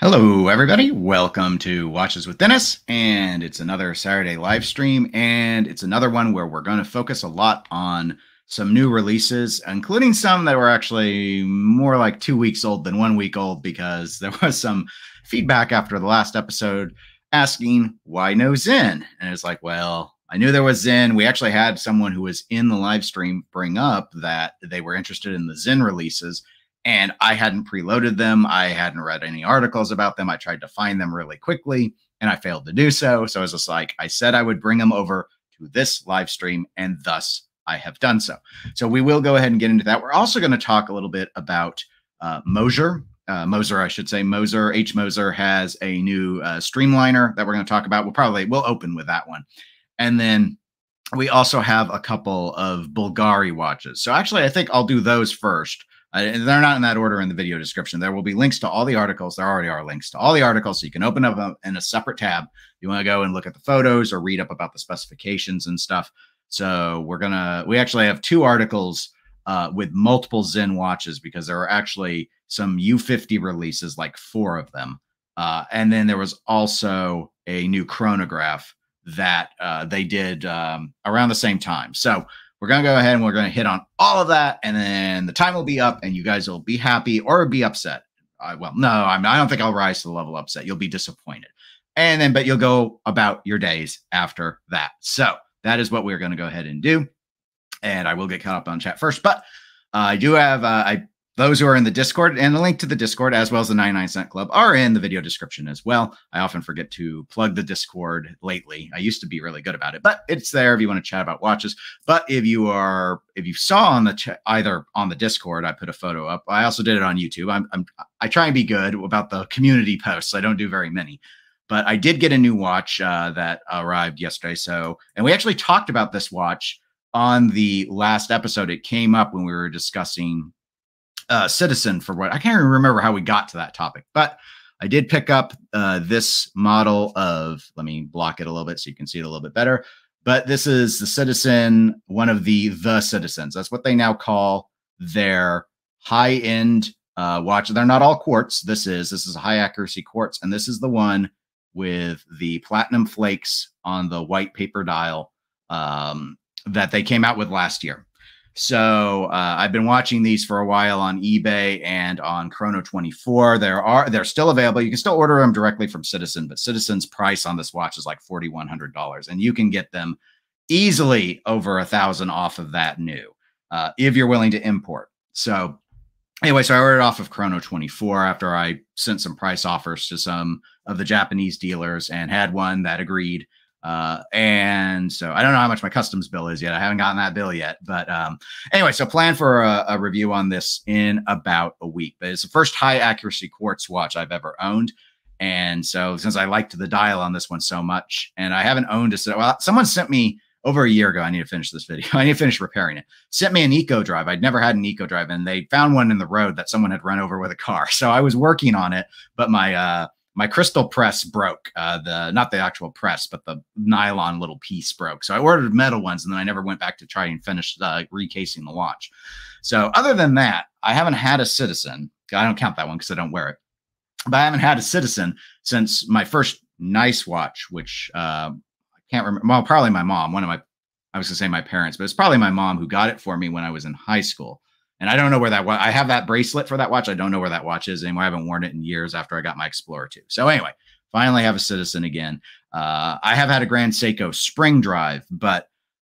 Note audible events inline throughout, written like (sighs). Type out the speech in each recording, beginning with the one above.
Hello, everybody. Welcome to Watches with Dennis. And it's another Saturday live stream. And it's another one where we're going to focus a lot on some new releases, including some that were actually more like two weeks old than one week old, because there was some feedback after the last episode asking why no Sinn. And it's like, well, I knew there was Sinn. We actually had someone who was in the live stream bring up that they were interested in the Sinn releases and I hadn't preloaded them. I hadn't read any articles about them. I tried to find them really quickly and I failed to do so. So I was just like, I said I would bring them over to this live stream, and thus I have done so. So we will go ahead and get into that. We're also going to talk a little bit about uh, Moser. Uh, Moser, I should say, Moser H Moser has a new uh, streamliner that we're going to talk about. We'll probably we'll open with that one, and then we also have a couple of Bulgari watches. So actually, I think I'll do those first uh, they're not in that order in the video description. There will be links to all the articles. There already are links to all the articles. So you can open up a, in a separate tab. You want to go and look at the photos or read up about the specifications and stuff. So we're going to, we actually have two articles uh, with multiple Sinn watches because there are actually some U50 releases, like four of them. Uh, and then there was also a new chronograph that uh, they did um, around the same time. So we're going to go ahead and we're going to hit on all of that. And then the time will be up and you guys will be happy or be upset. Uh, well, no, I, mean, I don't think I'll rise to the level upset. You'll be disappointed. And then, but you'll go about your days after that. So that is what we're going to go ahead and do. And I will get caught up on chat first. But uh, I do have, uh, I those who are in the Discord and the link to the Discord, as well as the 99 Cent Club, are in the video description as well. I often forget to plug the Discord lately. I used to be really good about it, but it's there if you want to chat about watches. But if you are, if you saw on the ch- either on the Discord, I put a photo up. I also did it on YouTube. I'm, I'm I try and be good about the community posts. I don't do very many, but I did get a new watch uh, that arrived yesterday. So, and we actually talked about this watch on the last episode. It came up when we were discussing uh, citizen for what I can't even remember how we got to that topic, but I did pick up uh, this model of, let me block it a little bit so you can see it a little bit better. But this is the citizen, one of the the citizens. That's what they now call their high end uh, watch. They're not all quartz. This is this is a high accuracy quartz, and this is the one with the platinum flakes on the white paper dial um, that they came out with last year. So uh, I've been watching these for a while on eBay and on Chrono 24. There are they're still available. You can still order them directly from Citizen, but Citizen's price on this watch is like forty one hundred dollars, and you can get them easily over a thousand off of that new uh, if you're willing to import. So anyway, so I ordered off of Chrono 24 after I sent some price offers to some of the Japanese dealers and had one that agreed. Uh, and so I don't know how much my customs bill is yet. I haven't gotten that bill yet. But um, anyway, so plan for a, a, review on this in about a week. But it's the first high accuracy quartz watch I've ever owned. And so since I liked the dial on this one so much, and I haven't owned a it, well, someone sent me over a year ago. I need to finish this video. (laughs) I need to finish repairing it. Sent me an eco drive. I'd never had an eco drive, and they found one in the road that someone had run over with a car. (laughs) So I was working on it, but my uh, my crystal press broke. Uh, the not the actual press, but the nylon little piece broke. So I ordered metal ones, and then I never went back to try and finish uh, recasing the watch. So other than that, I haven't had a Citizen. I don't count that one because I don't wear it. But I haven't had a Citizen since my first nice watch, which uh, I can't remember. Well, probably my mom. One of my, I was gonna say my parents, but it's probably my mom who got it for me when I was in high school. And I don't know where that was. I have that bracelet for that watch. I don't know where that watch is anymore. I haven't worn it in years after I got my Explorer 2. So anyway, finally have a Citizen again. Uh, I have had a Grand Seiko spring drive, but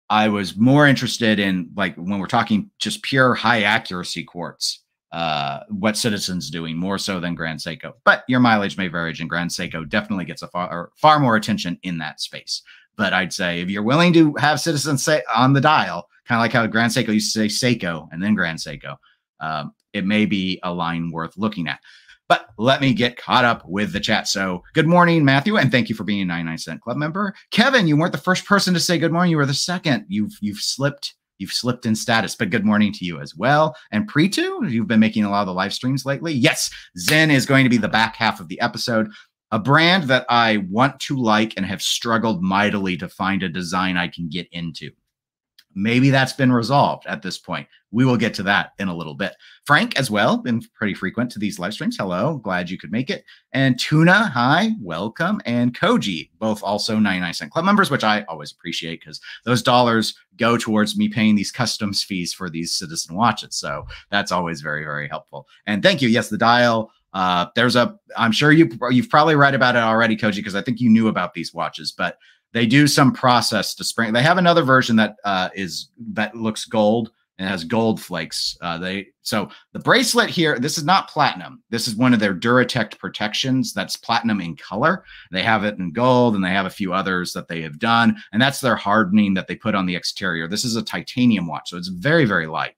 I was more interested in like when we're talking just pure high accuracy quartz, uh, what Citizen's doing more so than Grand Seiko. But your mileage may vary, and Grand Seiko definitely gets a far far more attention in that space. But I'd say if you're willing to have Citizen say on the dial, kind of like how Grand Seiko used to say Seiko and then Grand Seiko. Um, it may be a line worth looking at. But let me get caught up with the chat. So, good morning, Matthew, and thank you for being a 99 cent club member. Kevin, you weren't the first person to say good morning. You were the second. You've you've slipped you've slipped in status, but good morning to you as well. And Preetu, you've been making a lot of the live streams lately. Yes, Sinn is going to be the back half of the episode. A brand that I want to like and have struggled mightily to find a design I can get into maybe that's been resolved at this point. We will get to that in a little bit. Frank, as well, been pretty frequent to these live streams. Hello, glad you could make it. And Tuna, hi, welcome. And Koji, both also 99 cent club members, which I always appreciate because those dollars go towards me paying these customs fees for these citizen watches. So that's always very, very helpful. And thank you. Yes, the dial. Uh, there's a, I'm sure you you've probably read about it already, Koji, because I think you knew about these watches, but they do some process to spring. They have another version that uh, is that looks gold and has gold flakes. Uh, they so the bracelet here. This is not platinum. This is one of their Duratect protections. That's platinum in color. They have it in gold, and they have a few others that they have done, and that's their hardening that they put on the exterior. This is a titanium watch, so it's very very light.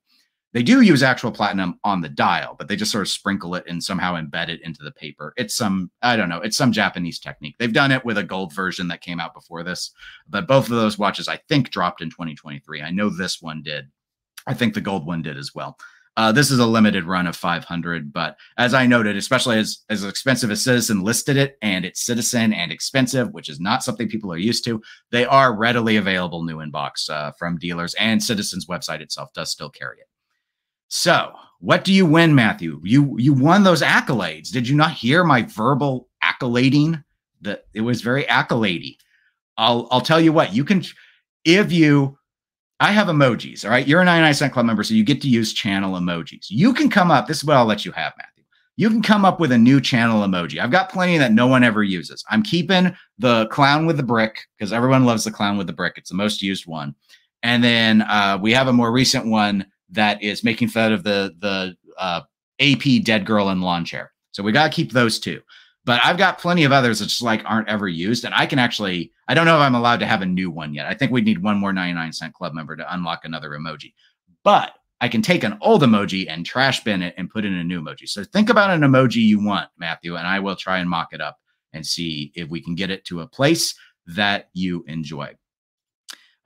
They do use actual platinum on the dial, but they just sort of sprinkle it and somehow embed it into the paper. It's some, I don't know, it's some Japanese technique. They've done it with a gold version that came out before this, but both of those watches I think dropped in 2023. I know this one did. I think the gold one did as well. Uh, this is a limited run of 500, but as I noted, especially as as expensive as Citizen listed it, and it's Citizen and expensive, which is not something people are used to. They are readily available new in box uh, from dealers, and Citizen's website itself does still carry it. So, what do you win, Matthew? You you won those accolades. Did you not hear my verbal accolading? That it was very accolady. I'll I'll tell you what. You can if you I have emojis, all right? You're a 99 cent club member, so you get to use channel emojis. You can come up, this is what I'll let you have, Matthew. You can come up with a new channel emoji. I've got plenty that no one ever uses. I'm keeping the clown with the brick because everyone loves the clown with the brick. It's the most used one. And then uh, we have a more recent one that is making fun of the the uh, AP dead girl in lawn chair. So we got to keep those two. But I've got plenty of others that just like aren't ever used, and I can actually I don't know if I'm allowed to have a new one yet. I think we'd need one more 99 cent club member to unlock another emoji. But I can take an old emoji and trash bin it and put in a new emoji. So think about an emoji you want, Matthew, and I will try and mock it up and see if we can get it to a place that you enjoy.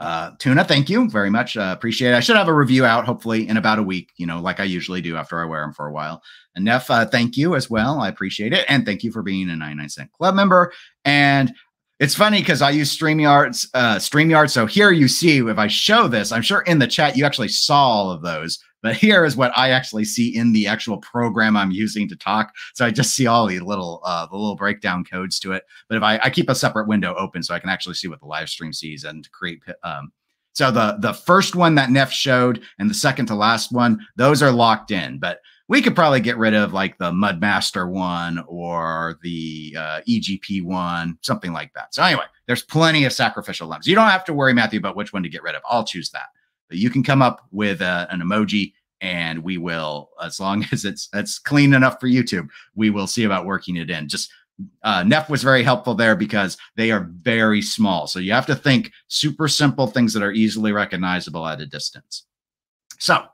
Uh, Tuna, thank you very much. Uh, appreciate it. I should have a review out hopefully in about a week, you know, like I usually do after I wear them for a while. And Neff, uh, thank you as well. I appreciate it. And thank you for being a 99 cent club member. And it's funny because I use StreamYards, uh, StreamYard. So here you see, if I show this, I'm sure in the chat you actually saw all of those. But here is what I actually see in the actual program I'm using to talk. So I just see all the little uh, the little breakdown codes to it. But if I, I keep a separate window open so I can actually see what the live stream sees and create. Um, so the the first one that Neff showed and the second to last one, those are locked in. But we could probably get rid of like the Mudmaster one or the uh, EGP one, something like that. So anyway, there's plenty of sacrificial lambs. You don't have to worry, Matthew, about which one to get rid of. I'll choose that you can come up with uh, an emoji and we will as long (laughs) as it's it's clean enough for youtube we will see about working it in just uh, Neff was very helpful there because they are very small. So you have to think super simple things that are easily recognizable at a distance. So,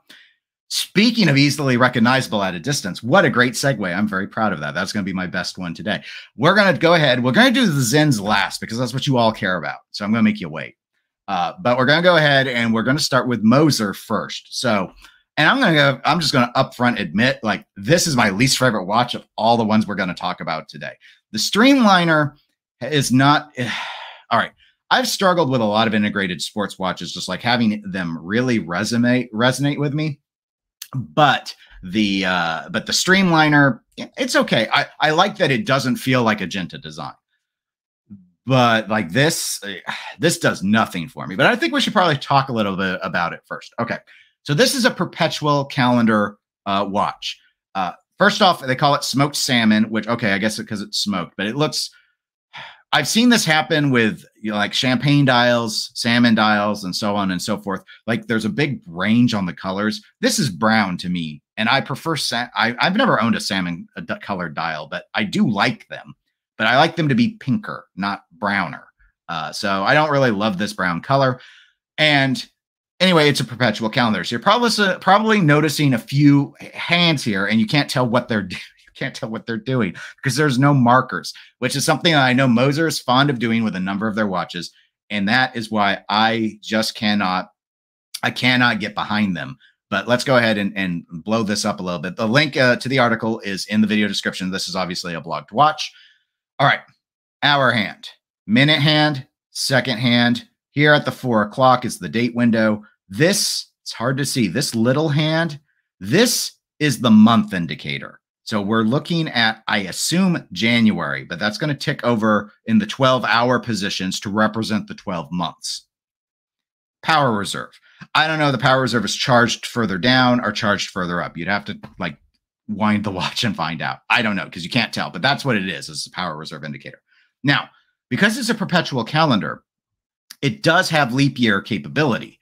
speaking of easily recognizable at a distance, what a great segue. I'm very proud of that. That's going to be my best one today. We're going to go ahead. We're going to do the Sinns last because that's what you all care about. So, I'm going to make you wait. Uh, but we're going to go ahead and we're going to start with Moser first. So, and I'm going to go, I'm just going to upfront admit, like, this is my least favorite watch of all the ones we're going to talk about today. The Streamliner is not, (sighs) all right. I've struggled with a lot of integrated sports watches, just like having them really resonate resonate with me. But the uh, but the Streamliner, it's okay. I, I like that it doesn't feel like a Genta design but like this (sighs) this does nothing for me but i think we should probably talk a little bit about it first. Okay so this is a perpetual calendar uh, watch. Uh, first off they call it smoked salmon which okay i guess because it's smoked but it looks (sighs) i've seen this happen with you know, like champagne dials salmon dials and so on and so forth. Like there's a big range on the colors. This is brown to me and i prefer sa- I, i've never owned a salmon colored dial but i do like them but I like them to be pinker, not browner. Uh, so I don't really love this brown color. And anyway, it's a perpetual calendar. So you're probably probably noticing a few hands here, and you can't tell what they're. (laughs) You can't tell what they're doing because there's no markers, which is something I know Moser is fond of doing with a number of their watches, and that is why I just cannot, I cannot get behind them. But let's go ahead and, and blow this up a little bit. The link uh, to the article is in the video description. This is obviously a blog to watch. All right, hour hand, minute hand, second hand. Here at the four o'clock is the date window. This, it's hard to see. This little hand, this is the month indicator. So we're looking at, I assume, January, but that's going to tick over in the 12 hour positions to represent the 12 months. Power reserve. I don't know. The power reserve is charged further down or charged further up. You'd have to like wind the (laughs) watch and find out. I don't know because you can't tell, but that's what it is. It's a power reserve indicator. Now, because it's a perpetual calendar, it does have leap year capability.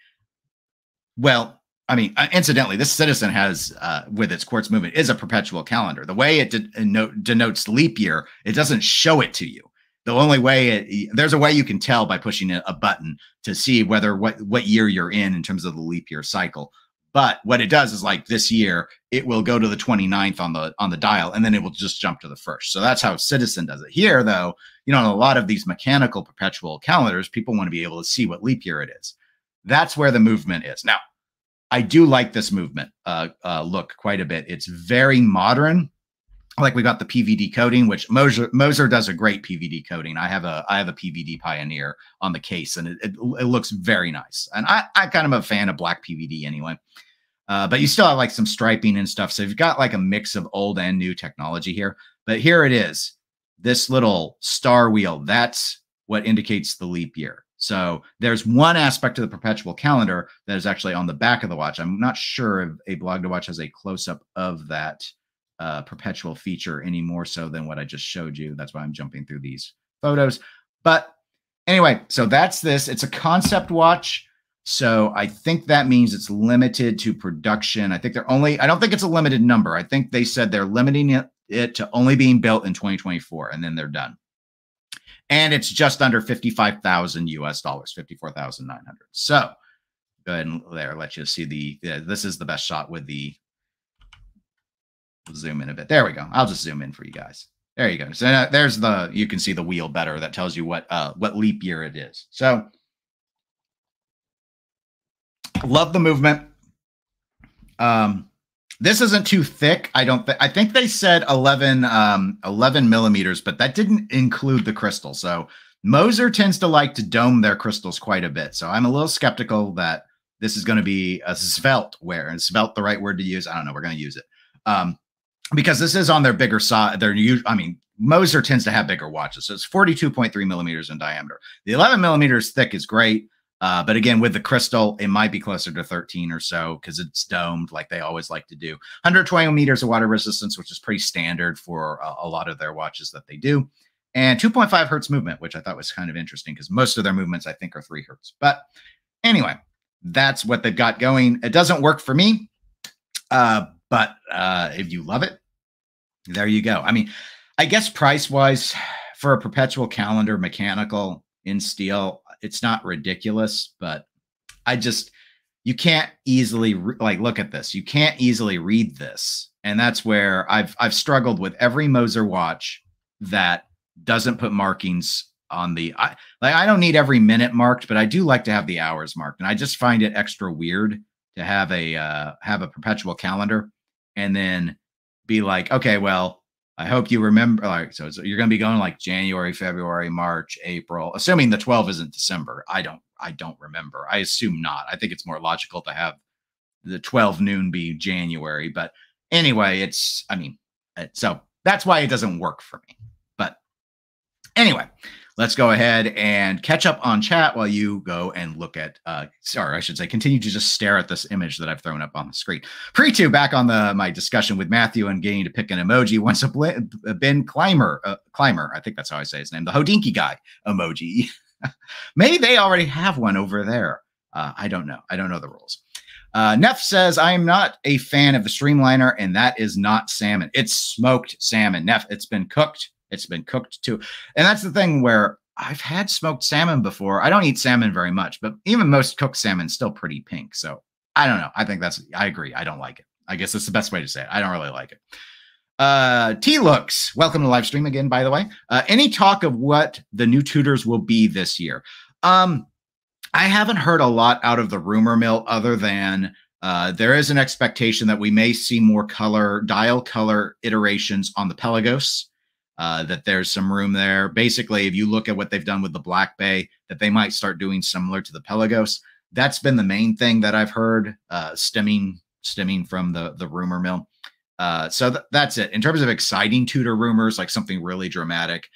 Well, I mean, uh, incidentally, this citizen has, uh, with its quartz movement, is a perpetual calendar. The way it de- denotes leap year, it doesn't show it to you. The only way it, there's a way you can tell by pushing a, a button to see whether what what year you're in in terms of the leap year cycle. But what it does is like this year, it will go to the 29th on the on the dial, and then it will just jump to the first. So that's how Citizen does it. Here, though, you know, in a lot of these mechanical perpetual calendars, people want to be able to see what leap year it is. That's where the movement is. Now, I do like this movement uh, uh, look quite a bit. It's very modern. Like we got the PVD coating, which Moser, Moser does a great PVD coating. I have a I have a PVD Pioneer on the case, and it, it, it looks very nice. And I I kind of am a fan of black PVD anyway. Uh, but you still have like some striping and stuff. So you've got like a mix of old and new technology here. But here it is, this little star wheel. That's what indicates the leap year. So there's one aspect of the perpetual calendar that is actually on the back of the watch. I'm not sure if a blog to watch has a close up of that uh, perpetual feature any more so than what I just showed you. That's why I'm jumping through these photos. But anyway, so that's this. It's a concept watch. So I think that means it's limited to production. I think they're only, I don't think it's a limited number. I think they said they're limiting it, it to only being built in 2024 and then they're done and it's just under 55,000 US dollars, 54,900. So go ahead and there, let you see the, the, this is the best shot with the zoom in a bit. There we go. I'll just zoom in for you guys. There you go. So uh, there's the, you can see the wheel better. That tells you what, uh, what leap year it is. So love the movement. Um, this isn't too thick. I don't think. I think they said 11, um, 11 millimeters, but that didn't include the crystal. So Moser tends to like to dome their crystals quite a bit. So I'm a little skeptical that this is going to be a svelte wear. And svelte the right word to use? I don't know. We're going to use it. Um, because this is on their bigger side. They're I mean, Moser tends to have bigger watches. So it's 42.3 millimeters in diameter. The 11 millimeters thick is great. Uh, but again, with the crystal, it might be closer to 13 or so because it's domed like they always like to do. 120 meters of water resistance, which is pretty standard for a, a lot of their watches that they do. And 2.5 hertz movement, which I thought was kind of interesting because most of their movements, I think, are three hertz. But anyway, that's what they've got going. It doesn't work for me. Uh, but uh, if you love it, there you go. I mean, I guess price wise, for a perpetual calendar mechanical in steel, it's not ridiculous, but I just you can't easily re- like look at this. You can't easily read this, and that's where I've I've struggled with every Moser watch that doesn't put markings on the I like I don't need every minute marked, but I do like to have the hours marked, and I just find it extra weird to have a uh, have a perpetual calendar and then be like, okay, well, I hope you remember. Like, so, so you're going to be going like January, February, March, April, assuming the 12 isn't December. I don't, I don't remember. I assume not. I think it's more logical to have the 12 noon be January. But anyway, it's, I mean, so that's why it doesn't work for me. But anyway, let's go ahead and catch up on chat while you go and look at uh sorry i should say continue to just stare at this image that i've thrown up on the screen. Preetu back on the my discussion with matthew and getting to pick an emoji. Once a Ben Clymer uh, Clymer i think that's how i say his name the Hodinkee guy emoji. (laughs) Maybe they already have one over there. Uh, i don't know. I don't know the rules. Uh, Neff says, I am not a fan of the Streamliner, and that is not salmon. It's smoked salmon. Neff, it's been cooked it's been cooked too. And that's the thing where I've had smoked salmon before. I don't eat salmon very much, but even most cooked salmon still pretty pink. So I don't know. I think that's I agree. I don't like it. I guess that's the best way to say it. I don't really like it. Uh, T looks. Welcome to live stream again, by the way. Uh, any talk of what the new Tudors will be this year? Um, I haven't heard a lot out of the rumor mill other than uh, there is an expectation that we may see more color dial color iterations on the Pelagos uh, that there's some room there. Basically, if you look at what they've done with the Black Bay, that they might start doing similar to the Pelagos. That's been the main thing that I've heard, uh, stemming stemming from the the rumor mill. Uh, so th- that's it. In terms of exciting Tudor rumors, like something really dramatic,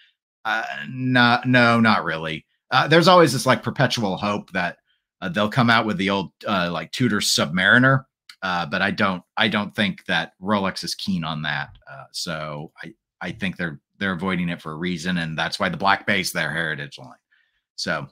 uh, not no, not really. Uh, there's always this like perpetual hope that uh, they'll come out with the old uh, like Tudor Submariner, uh, but I don't I don't think that Rolex is keen on that. Uh, so I I think they're they're avoiding it for a reason, and that's why the Black Bays their heritage line. So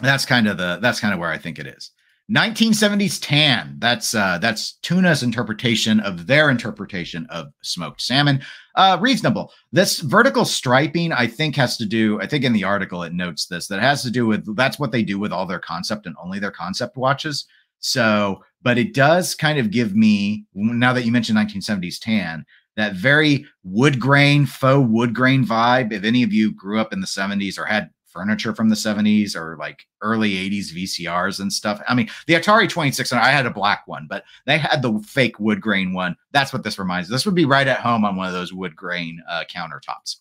that's kind of the that's kind of where I think it is. 1970s tan. That's uh, that's Tuna's interpretation of their interpretation of smoked salmon. Uh, reasonable. This vertical striping, I think, has to do. I think in the article it notes this that has to do with that's what they do with all their concept and only their concept watches. So, but it does kind of give me now that you mentioned 1970s tan that very wood grain, faux wood grain vibe. If any of you grew up in the 70s or had furniture from the 70s or like early 80s VCRs and stuff. I mean, the Atari 2600, I had a black one, but they had the fake wood grain one. That's what this reminds. me. This would be right at home on one of those wood grain uh, countertops.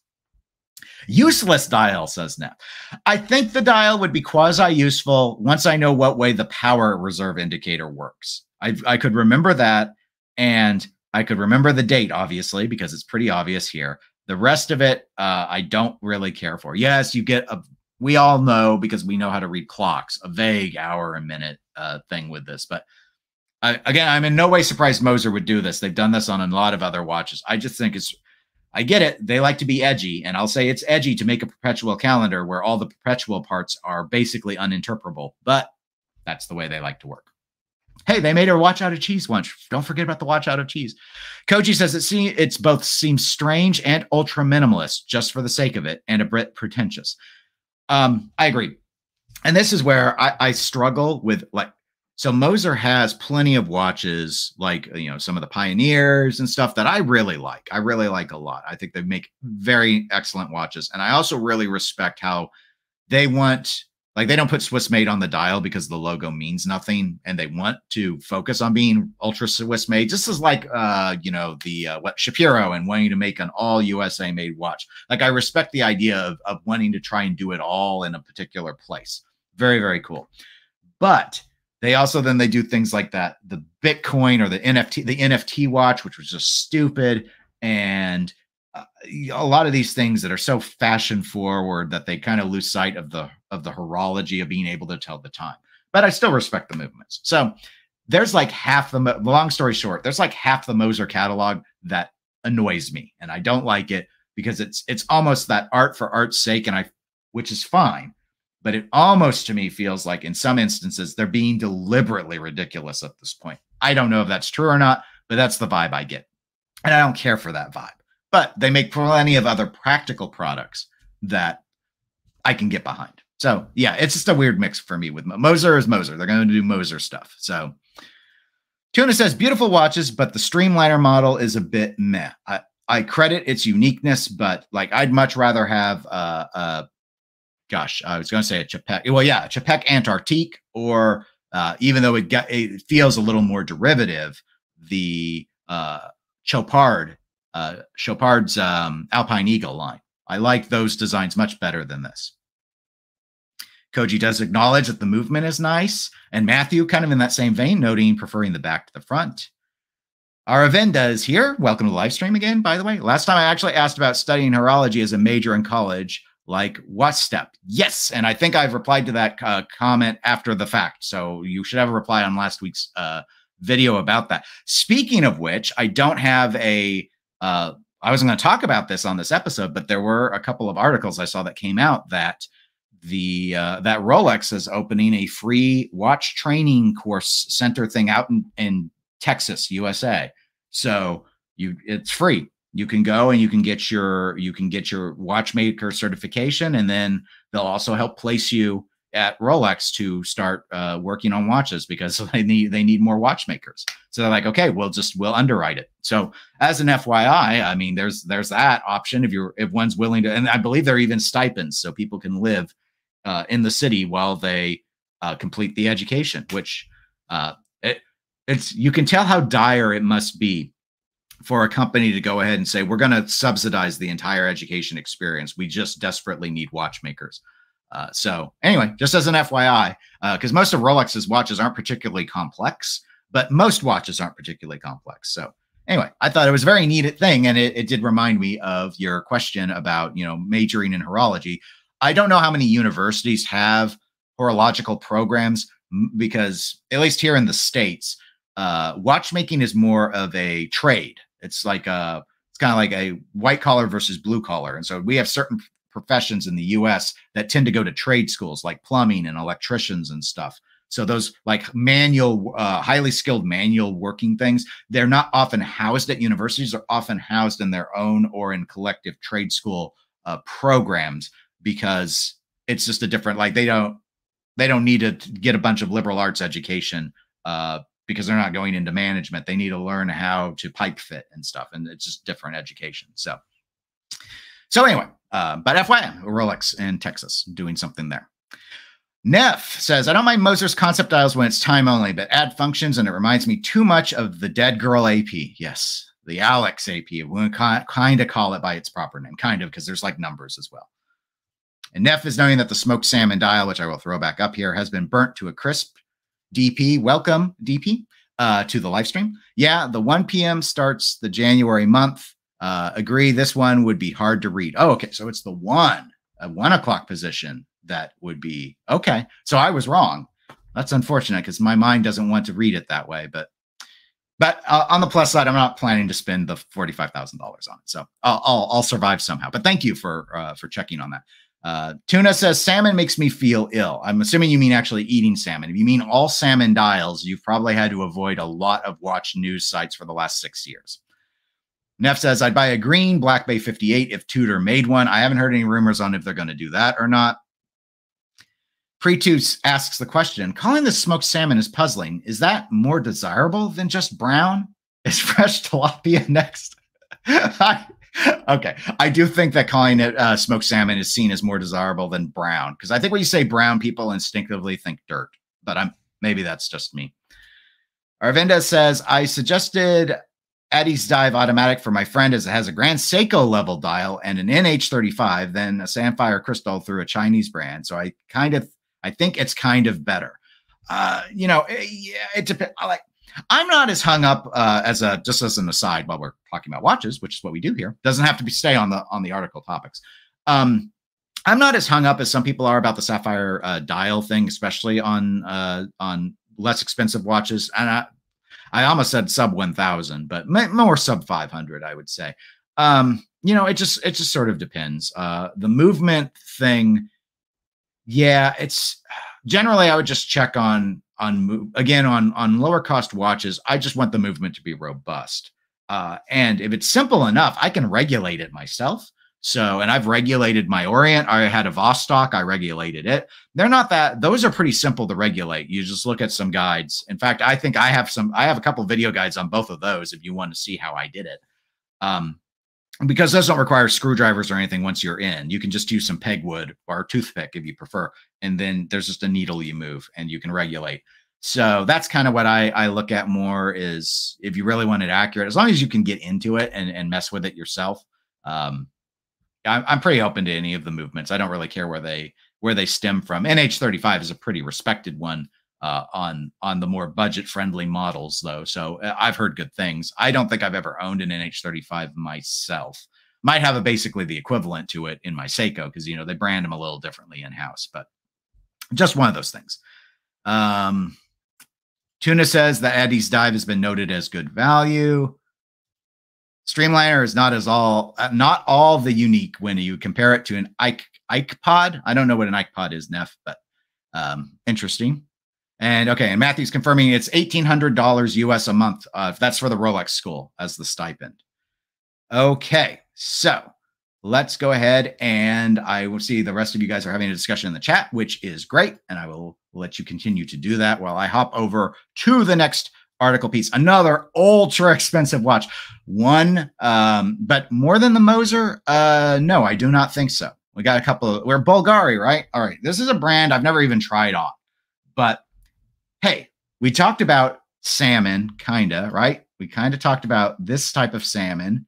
Useless dial, says Neff. I think the dial would be quasi useful once I know what way the power reserve indicator works. I, I could remember that and I could remember the date, obviously, because it's pretty obvious here. The rest of it, uh, I don't really care for. Yes, you get a we all know because we know how to read clocks, a vague hour and minute uh, thing with this. But I, again, I'm in no way surprised Moser would do this. They've done this on a lot of other watches. I just think it's, I get it. They like to be edgy, and I'll say it's edgy to make a perpetual calendar where all the perpetual parts are basically uninterpretable. But that's the way they like to work. Hey, they made a watch out of cheese once. Don't forget about the watch out of cheese. Koji says it see it's both seems strange and ultra minimalist just for the sake of it, and a bit pretentious. Um, I agree. And this is where I, I struggle with like so Moser has plenty of watches, like you know, some of the pioneers and stuff that I really like. I really like a lot. I think they make very excellent watches. And I also really respect how they want like they don't put Swiss made on the dial because the logo means nothing, and they want to focus on being ultra Swiss made. Just as like uh, you know, the uh, what Shapiro and wanting to make an all USA made watch. Like I respect the idea of of wanting to try and do it all in a particular place. Very, very cool. But they also then they do things like that, the Bitcoin or the NFT, the NFT watch, which was just stupid. And uh, a lot of these things that are so fashion forward that they kind of lose sight of the of the horology of being able to tell the time. But I still respect the movements. So there's like half the long story short, there's like half the Moser catalog that annoys me, and I don't like it because it's it's almost that art for art's sake, and I which is fine. But it almost to me feels like in some instances they're being deliberately ridiculous at this point. I don't know if that's true or not, but that's the vibe I get. And I don't care for that vibe but they make plenty of other practical products that I can get behind. So yeah, it's just a weird mix for me with Moser is Moser. They're going to do Moser stuff. So Tuna says beautiful watches, but the Streamliner model is a bit meh. I, I credit its uniqueness, but like I'd much rather have uh gosh, I was going to say a Czapek. Well, yeah, Czapek Antarctique, or uh, even though it it feels a little more derivative, the uh Chopard uh, Chopard's um, Alpine Eagle line. I like those designs much better than this. Koji does acknowledge that the movement is nice, and Matthew, kind of in that same vein, noting preferring the back to the front. Aravinda is here. Welcome to the live stream again, by the way. Last time I actually asked about studying horology as a major in college, like what step? Yes. And I think I've replied to that uh, comment after the fact. So you should have a reply on last week's uh, video about that. Speaking of which, I don't have a uh, I wasn't going to talk about this on this episode, but there were a couple of articles I saw that came out that the uh, that Rolex is opening a free watch training course center thing out in, in Texas, USA. So you it's free. You can go and you can get your you can get your watchmaker certification, and then they'll also help place you at Rolex to start uh, working on watches because (laughs) they need they need more watchmakers. So they're like, okay, we'll just we'll underwrite it. So as an FYI, I mean, there's there's that option if you're if one's willing to, and I believe there are even stipends so people can live uh, in the city while they uh, complete the education. Which uh, it it's you can tell how dire it must be for a company to go ahead and say we're going to subsidize the entire education experience. We just desperately need watchmakers Uh, so anyway, just as an FYI, because uh, most of Rolex's watches aren't particularly complex, but most watches aren't particularly complex. So anyway, I thought it was a very neat thing, and it, it did remind me of your question about you know majoring in horology. I don't know how many universities have horological programs because at least here in the states, uh, watchmaking is more of a trade. It's like a it's kind of like a white collar versus blue collar, and so we have certain professions in the U.S. that tend to go to trade schools like plumbing and electricians and stuff. So those like manual, uh, highly skilled manual working things, they're not often housed at universities. They're often housed in their own or in collective trade school uh, programs because it's just a different. Like they don't they don't need to get a bunch of liberal arts education uh, because they're not going into management. They need to learn how to pipe fit and stuff, and it's just different education. So, so anyway, uh, but FYI, Rolex in Texas doing something there. Neff says, I don't mind Moser's concept dials when it's time only, but add functions and it reminds me too much of the Dead Girl AP. Yes, the Alex AP. We kind of call it by its proper name, kind of, because there's like numbers as well. And Neff is knowing that the smoked salmon dial, which I will throw back up here, has been burnt to a crisp. DP, welcome, DP, uh, to the live stream. Yeah, the 1 p.m. starts the January month. Uh, agree, this one would be hard to read. Oh, okay. So it's the one, a one o'clock position that would be okay. So I was wrong. That's unfortunate because my mind doesn't want to read it that way. But but uh, on the plus side, I'm not planning to spend the forty five thousand dollars on it. So I'll, I'll, I'll survive somehow. But thank you for uh, for checking on that. Uh, Tuna says salmon makes me feel ill. I'm assuming you mean actually eating salmon. If you mean all salmon dials, you've probably had to avoid a lot of watch news sites for the last six years. Neff says I'd buy a green Black Bay 58 if Tudor made one. I haven't heard any rumors on if they're going to do that or not. Pretus asks the question calling the smoked salmon is puzzling. Is that more desirable than just brown? Is fresh tilapia (laughs) next? okay. I do think that calling it uh, smoked salmon is seen as more desirable than brown because I think when you say brown, people instinctively think dirt, but I'm maybe that's just me. Arvinda says, I suggested Addy's Dive Automatic for my friend as it has a Grand Seiko level dial and an NH35, then a Sapphire Crystal through a Chinese brand. So I kind of, I think it's kind of better. Uh, you know, eh, yeah, it depends. Like I'm not as hung up uh, as a just as an aside while we're talking about watches, which is what we do here. Doesn't have to be stay on the on the article topics. Um, I'm not as hung up as some people are about the sapphire uh, dial thing, especially on uh, on less expensive watches. And I, I almost said sub 1,000, but more sub 500, I would say. Um, you know, it just it just sort of depends. Uh, the movement thing, yeah, it's generally I would just check on on again on on lower cost watches i just want the movement to be robust uh, and if it's simple enough i can regulate it myself so and i've regulated my orient. I had a vostok. I regulated it. They're not that those are pretty simple to regulate. You just look at some guides. In fact i think i have some i have a couple video guides on both of those if you want to see how i did it. Um, because those don't require screwdrivers or anything once you're in. You can just use some pegwood or toothpick if you prefer and then there's just a needle you move and you can regulate. So that's kind of what I, I look at more is if you really want it accurate, as long as you can get into it and, and mess with it yourself. Um, I'm, I'm pretty open to any of the movements. I don't really care where they where they stem from. NH35 is a pretty respected one uh, on on the more budget friendly models, though. So uh, I've heard good things. I don't think I've ever owned an NH35 myself. Might have a basically the equivalent to it in my Seiko because you know they brand them a little differently in house, but just one of those things. Um, Tuna says that Addy's dive has been noted as good value. Streamliner is not as all uh, not all the unique when you compare it to an Ike Ikepod. I don't know what an Ikepod is, Neff, but um, interesting. And okay, and Matthew's confirming it's eighteen hundred dollars US a month. Uh, that's for the Rolex school as the stipend. Okay, so let's go ahead and I will see the rest of you guys are having a discussion in the chat, which is great. And I will let you continue to do that while I hop over to the next article piece. Another ultra expensive watch. One, um, but more than the Moser? Uh, no, I do not think so. We got a couple of, we're Bulgari, right? All right. This is a brand I've never even tried on. But hey, we talked about salmon, kinda, right? We kind of talked about this type of salmon.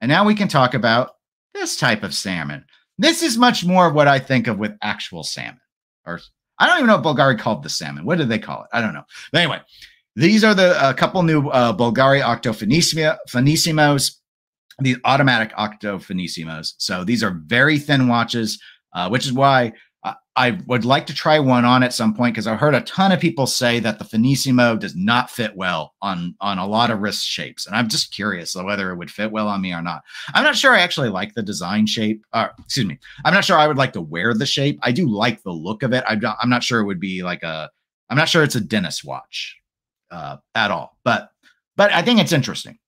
And now we can talk about this type of salmon. This is much more of what I think of with actual salmon. Or I don't even know what Bulgari called the salmon. What did they call it? I don't know. But anyway, these are the a uh, couple new uh, Bulgari Octo Finissimos, these automatic Octofinissimos. So these are very thin watches, uh, which is why I would like to try one on at some point because I've heard a ton of people say that the Finissimo does not fit well on on a lot of wrist shapes, and I'm just curious whether it would fit well on me or not. I'm not sure I actually like the design shape. Or excuse me, I'm not sure I would like to wear the shape. I do like the look of it. I'm not, I'm not sure it would be like a. I'm not sure it's a dentist watch uh, at all, but but I think it's interesting.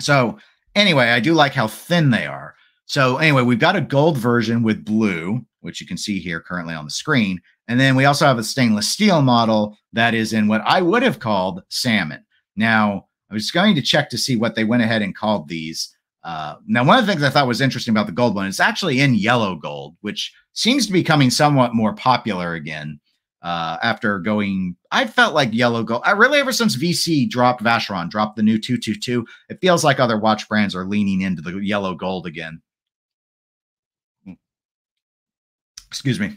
So anyway, I do like how thin they are. So anyway, we've got a gold version with blue which you can see here currently on the screen. And then we also have a stainless steel model that is in what I would have called salmon. Now, I was going to check to see what they went ahead and called these. Uh, now, one of the things I thought was interesting about the gold one, it's actually in yellow gold, which seems to be becoming somewhat more popular again uh, after going. I felt like yellow gold. I really, ever since VC dropped Vacheron, dropped the new 222, it feels like other watch brands are leaning into the yellow gold again. excuse me,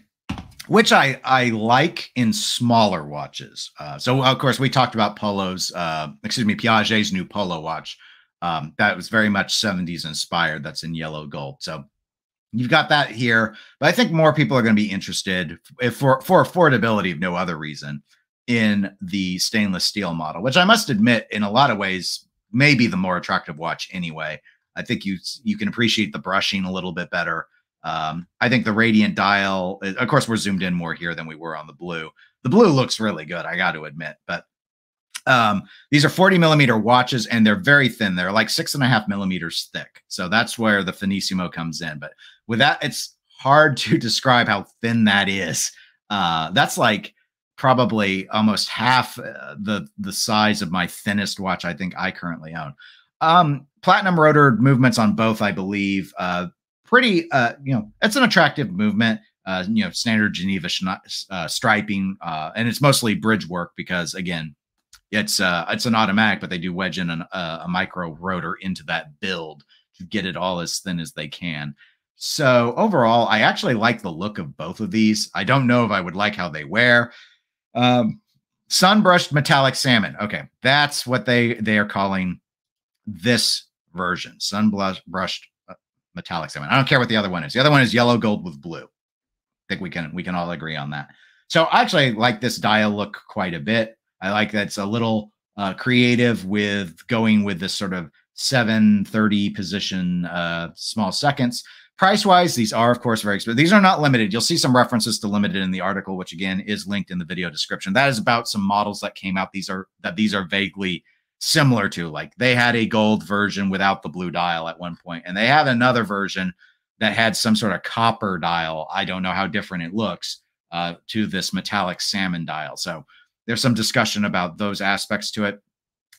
which I I like in smaller watches. Uh, so of course we talked about Polo's, uh, excuse me, Piaget's new Polo watch. Um, that was very much 70s inspired. That's in yellow gold. So you've got that here, but I think more people are going to be interested for for affordability, of no other reason, in the stainless steel model, which I must admit, in a lot of ways, may be the more attractive watch anyway. I think you you can appreciate the brushing a little bit better. Um, I think the radiant dial, uh, of course, we're zoomed in more here than we were on the blue. The blue looks really good, I got to admit. But um, these are 40 millimeter watches and they're very thin. They're like six and a half millimeters thick. So that's where the Finissimo comes in. But with that, it's hard to (laughs) describe how thin that is. Uh, that's like probably almost half uh, the the size of my thinnest watch I think I currently own. Um, platinum rotor movements on both, I believe. Uh, pretty, uh, you know, it's an attractive movement. Uh, you know, standard Geneva uh, striping, uh, and it's mostly bridge work because again, it's uh, it's an automatic, but they do wedge in an, uh, a micro rotor into that build to get it all as thin as they can. So overall, I actually like the look of both of these. I don't know if I would like how they wear. Um, sunbrushed metallic salmon. Okay, that's what they they are calling this version. Sunbrushed metallic salmon. I don't care what the other one is. The other one is yellow gold with blue. I think we can we can all agree on that. So I actually like this dial look quite a bit. I like that it's a little uh, creative with going with this sort of 730 position uh, small seconds. Price wise, these are of course very expensive. These are not limited. You'll see some references to limited in the article, which again is linked in the video description. That is about some models that came out. These are that these are vaguely similar to like they had a gold version without the blue dial at one point and they have another version that had some sort of copper dial i don't know how different it looks uh, to this metallic salmon dial so there's some discussion about those aspects to it.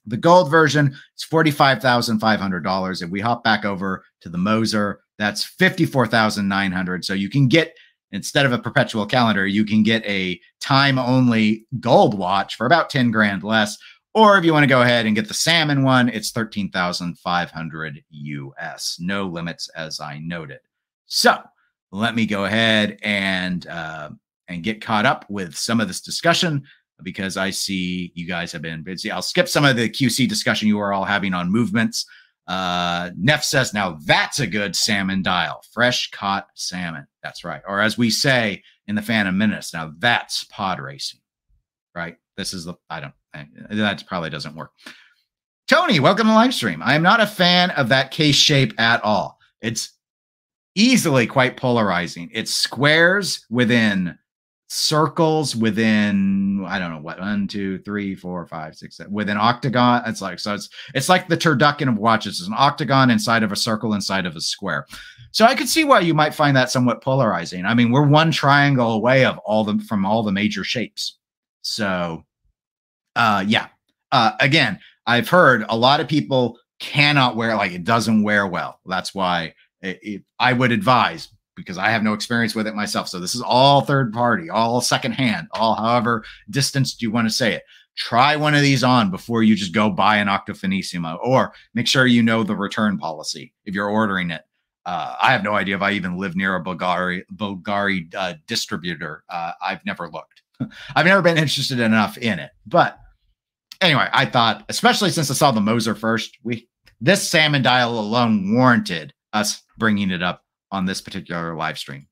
The gold version is $45500 if we hop back over to the moser that's 54900 so you can get instead of a perpetual calendar you can get a time only gold watch for about 10 grand less. Or if you want to go ahead and get the salmon one, it's 13,500 US. No limits, as I noted. So let me go ahead and uh, and get caught up with some of this discussion because I see you guys have been busy. I'll skip some of the QC discussion you are all having on movements. Uh, Neff says, now that's a good salmon dial, fresh caught salmon. That's right. Or as we say in the Phantom Menace, now that's pod racing, right? This is the, I don't, that probably doesn't work. Tony, welcome to live stream. I am not a fan of that case shape at all. It's easily quite polarizing. It's squares within circles within I don't know what one, two, three, four, five, six, seven, within octagon. It's like so it's it's like the turducken of watches. It's an octagon inside of a circle inside of a square. So I could see why you might find that somewhat polarizing. I mean, we're one triangle away of all the from all the major shapes. So uh, yeah. Uh, again, I've heard a lot of people cannot wear like it doesn't wear well. That's why it, it, I would advise because I have no experience with it myself. So this is all third party, all secondhand, all however distanced you want to say it. Try one of these on before you just go buy an Octofinissimo or make sure you know the return policy if you're ordering it. Uh, I have no idea if I even live near a Bulgari Bulgari uh, distributor. Uh, I've never looked. (laughs) I've never been interested enough in it. But anyway, I thought, especially since I saw the Moser first, we this salmon dial alone warranted us bringing it up on this particular live stream.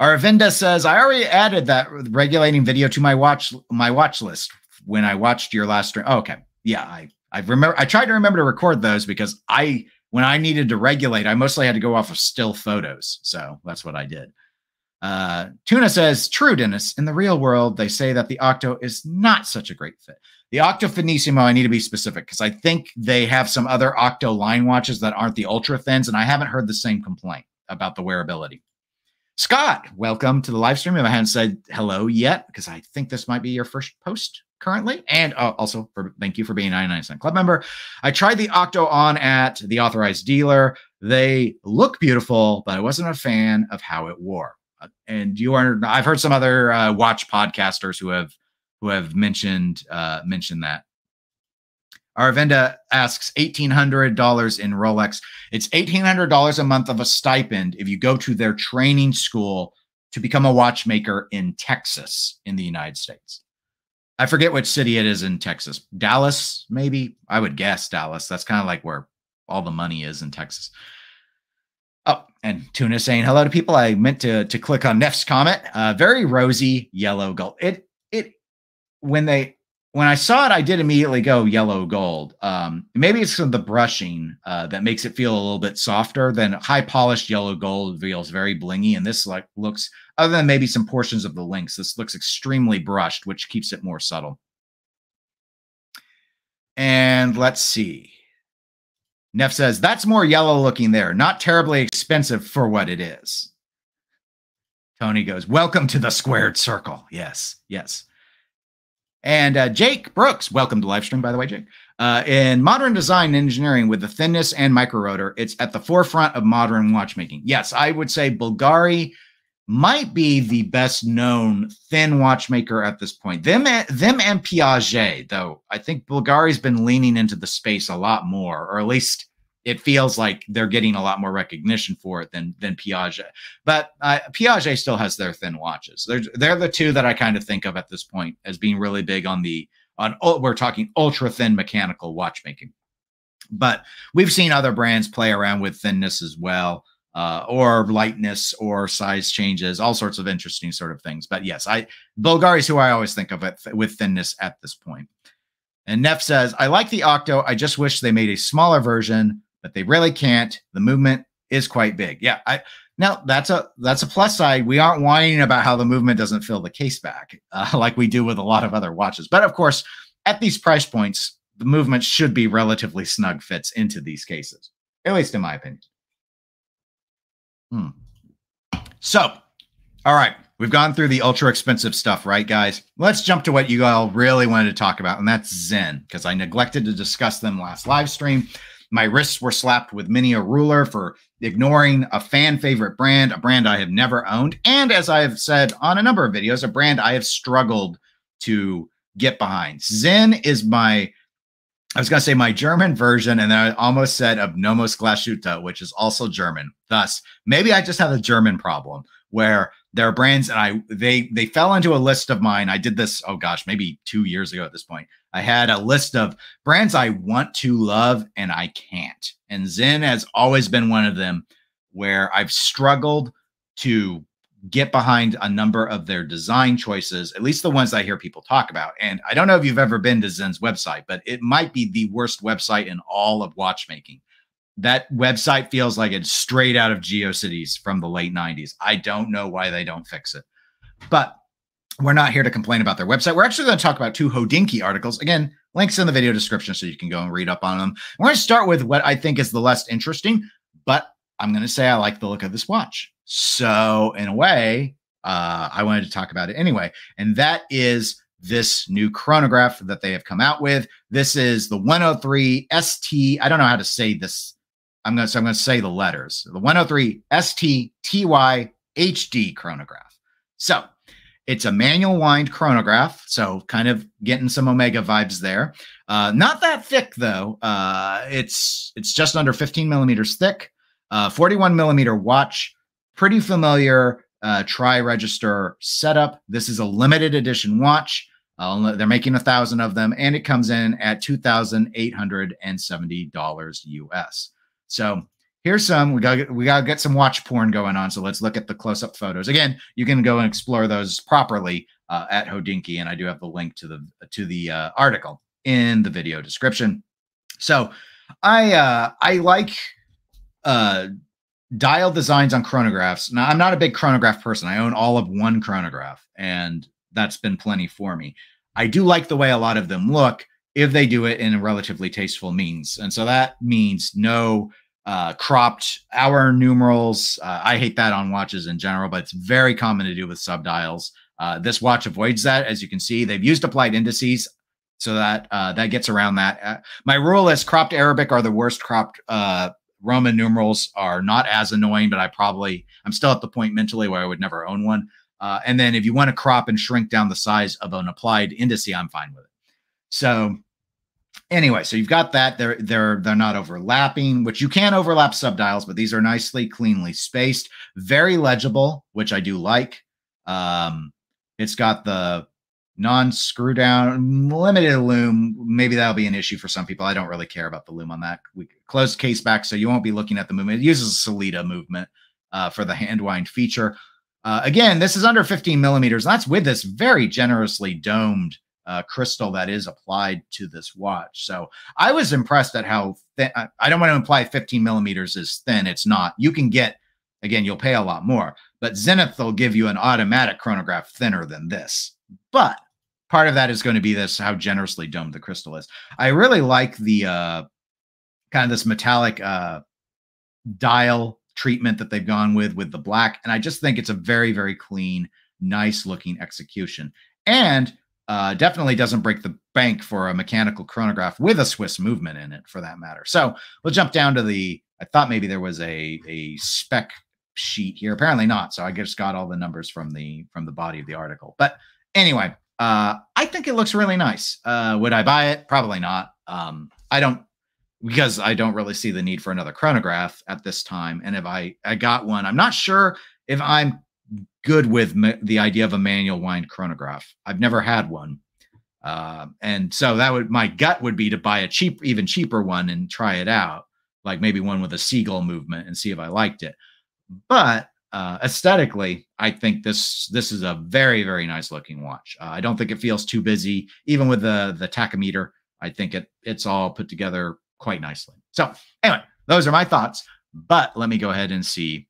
Aravinda says, I already added that regulating video to my watch my watch list when I watched your last stream. Oh, okay. Yeah, I I remember I tried to remember to record those because I when I needed to regulate, I mostly had to go off of still photos. So that's what I did. Uh, Tuna says, True, Dennis. In the real world, they say that the Octo is not such a great fit. The Octo Finissimo, I need to be specific because I think they have some other Octo line watches that aren't the ultra thins, and I haven't heard the same complaint about the wearability. Scott, welcome to the live stream. If I haven't said hello yet, because I think this might be your first post currently. And uh, also, for, thank you for being a 99 cent club member. I tried the Octo on at the authorized dealer. They look beautiful, but I wasn't a fan of how it wore. Uh, and you are, I've heard some other uh, watch podcasters who have who have mentioned uh, mentioned that. Aravinda asks $1,800 in Rolex. It's $1,800 a month of a stipend if you go to their training school to become a watchmaker in Texas in the United States. I forget which city it is in Texas. Dallas, maybe. I would guess Dallas. That's kind of like where all the money is in Texas. Oh, and Tuna saying hello to people. I meant to to click on Neff's comment. Uh, very rosy yellow gold. It when they when I saw it, I did immediately go yellow gold. Um, maybe it's the brushing uh, that makes it feel a little bit softer than high polished yellow gold feels very blingy. And this like looks, other than maybe some portions of the links, this looks extremely brushed, which keeps it more subtle. And let's see. Neff says that's more yellow looking there, not terribly expensive for what it is. Tony goes, Welcome to the squared circle. Yes, yes. And uh, Jake Brooks, welcome to live stream, by the way, Jake. Uh, in modern design engineering with the thinness and micro rotor, it's at the forefront of modern watchmaking. Yes, I would say Bulgari might be the best known thin watchmaker at this point. Them, them and Piaget, though, I think Bulgari's been leaning into the space a lot more, or at least it feels like they're getting a lot more recognition for it than than Piaget. But uh, Piaget still has their thin watches. They're they're the two that I kind of think of at this point as being really big on the on. We're talking ultra thin mechanical watchmaking. But we've seen other brands play around with thinness as well, uh, or lightness, or size changes, all sorts of interesting sort of things. But yes, I Bulgari is who I always think of it with thinness at this point. And Neff says, I like the Octo. I just wish they made a smaller version but they really can't. The movement is quite big. Yeah, I now that's a that's a plus side. We aren't whining about how the movement doesn't fill the case back uh, (laughs) like we do with a lot of other watches. But of course, at these price points, the movement should be relatively snug fits into these cases, at least in my opinion. Hmm. So, all right, we've gone through the ultra expensive stuff, right, guys? Let's jump to what you all really wanted to talk about, and that's Sinn, because I neglected to discuss them last live stream. My wrists were slapped with many a ruler for ignoring a fan favorite brand, a brand I have never owned. And as I've said on a number of videos, a brand I have struggled to get behind. Sinn is my, I was going to say my German version, and then I almost said of Nomos Glashütte, which is also German. Thus, maybe I just have a German problem where there are brands and I they they fell into a list of mine. I did this, oh gosh, maybe two years ago at this point. I had a list of brands I want to love and I can't. And Sinn has always been one of them where I've struggled to get behind a number of their design choices, at least the ones I hear people talk about. And I don't know if you've ever been to Sinn's website, but it might be the worst website in all of watchmaking. That website feels like it's straight out of GeoCities from the late 90s. I don't know why they don't fix it. But we're not here to complain about their website. We're actually going to talk about two Hodinkee articles. Again, links in the video description so you can go and read up on them. We're going to start with what I think is the less interesting, but I'm going to say I like the look of this watch. So, in a way, uh, I wanted to talk about it anyway. And that is this new chronograph that they have come out with. This is the 103 ST. I don't know how to say this. I'm going to, so I'm going to say the letters. The 103 ST TY HD chronograph. So, it's a manual wind chronograph, so kind of getting some Omega vibes there. Uh, not that thick though. Uh, it's it's just under 15 millimeters thick. uh, 41 millimeter watch, pretty familiar uh, tri register setup. This is a limited edition watch. Uh, they're making a thousand of them, and it comes in at two thousand eight hundred and seventy dollars US. So here's some. We got we got to get some watch porn going on. So let's look at the close up photos. Again, you can go and explore those properly uh, at Hodinkee, and I do have the link to the to the uh, article in the video description. So I uh, I like uh, dial designs on chronographs. Now I'm not a big chronograph person. I own all of one chronograph, and that's been plenty for me. I do like the way a lot of them look if they do it in a relatively tasteful means, and so that means no uh, cropped hour numerals. Uh, I hate that on watches in general, but it's very common to do with subdials. Uh, this watch avoids that, as you can see. They've used applied indices so that uh, that gets around that. Uh, my rule is cropped Arabic are the worst. Cropped uh, Roman numerals are not as annoying, but I probably I'm still at the point mentally where I would never own one. Uh, and then if you want to crop and shrink down the size of an applied indice, I'm fine with it. So anyway, so you've got that. They're they're they're not overlapping, which you can overlap subdials, but these are nicely cleanly spaced, very legible, which I do like. Um, it's got the non screw down limited lume. Maybe that'll be an issue for some people. I don't really care about the lume on that. We closed case back, so you won't be looking at the movement. It uses a Sellita movement uh, for the hand wind feature. Uh, again, this is under 15 millimeters. That's with this very generously domed uh, crystal that is applied to this watch. So I was impressed at how thin. I don't want to imply 15 millimeters is thin. It's not. You can get, again, you'll pay a lot more, but Zenith will give you an automatic chronograph thinner than this. But part of that is going to be this how generously domed the crystal is. I really like the uh, kind of this metallic uh, dial treatment that they've gone with with the black, and I just think it's a very very clean, nice looking execution, and uh, definitely doesn't break the bank for a mechanical chronograph with a Swiss movement in it, for that matter. So we'll jump down to the. I thought maybe there was a a spec sheet here. Apparently not. So I just got all the numbers from the from the body of the article. But anyway, uh, I think it looks really nice. Uh, would I buy it? Probably not. Um, I don't because I don't really see the need for another chronograph at this time. And if I I got one, I'm not sure if I'm good with ma- the idea of a manual wind chronograph. I've never had one. Uh, and so that would my gut would be to buy a cheap, even cheaper one and try it out, like maybe one with a seagull movement and see if I liked it. But uh, aesthetically, I think this this is a very very nice looking watch. Uh, I don't think it feels too busy, even with the the tachometer. I think it it's all put together quite nicely. So anyway, those are my thoughts. But let me go ahead and see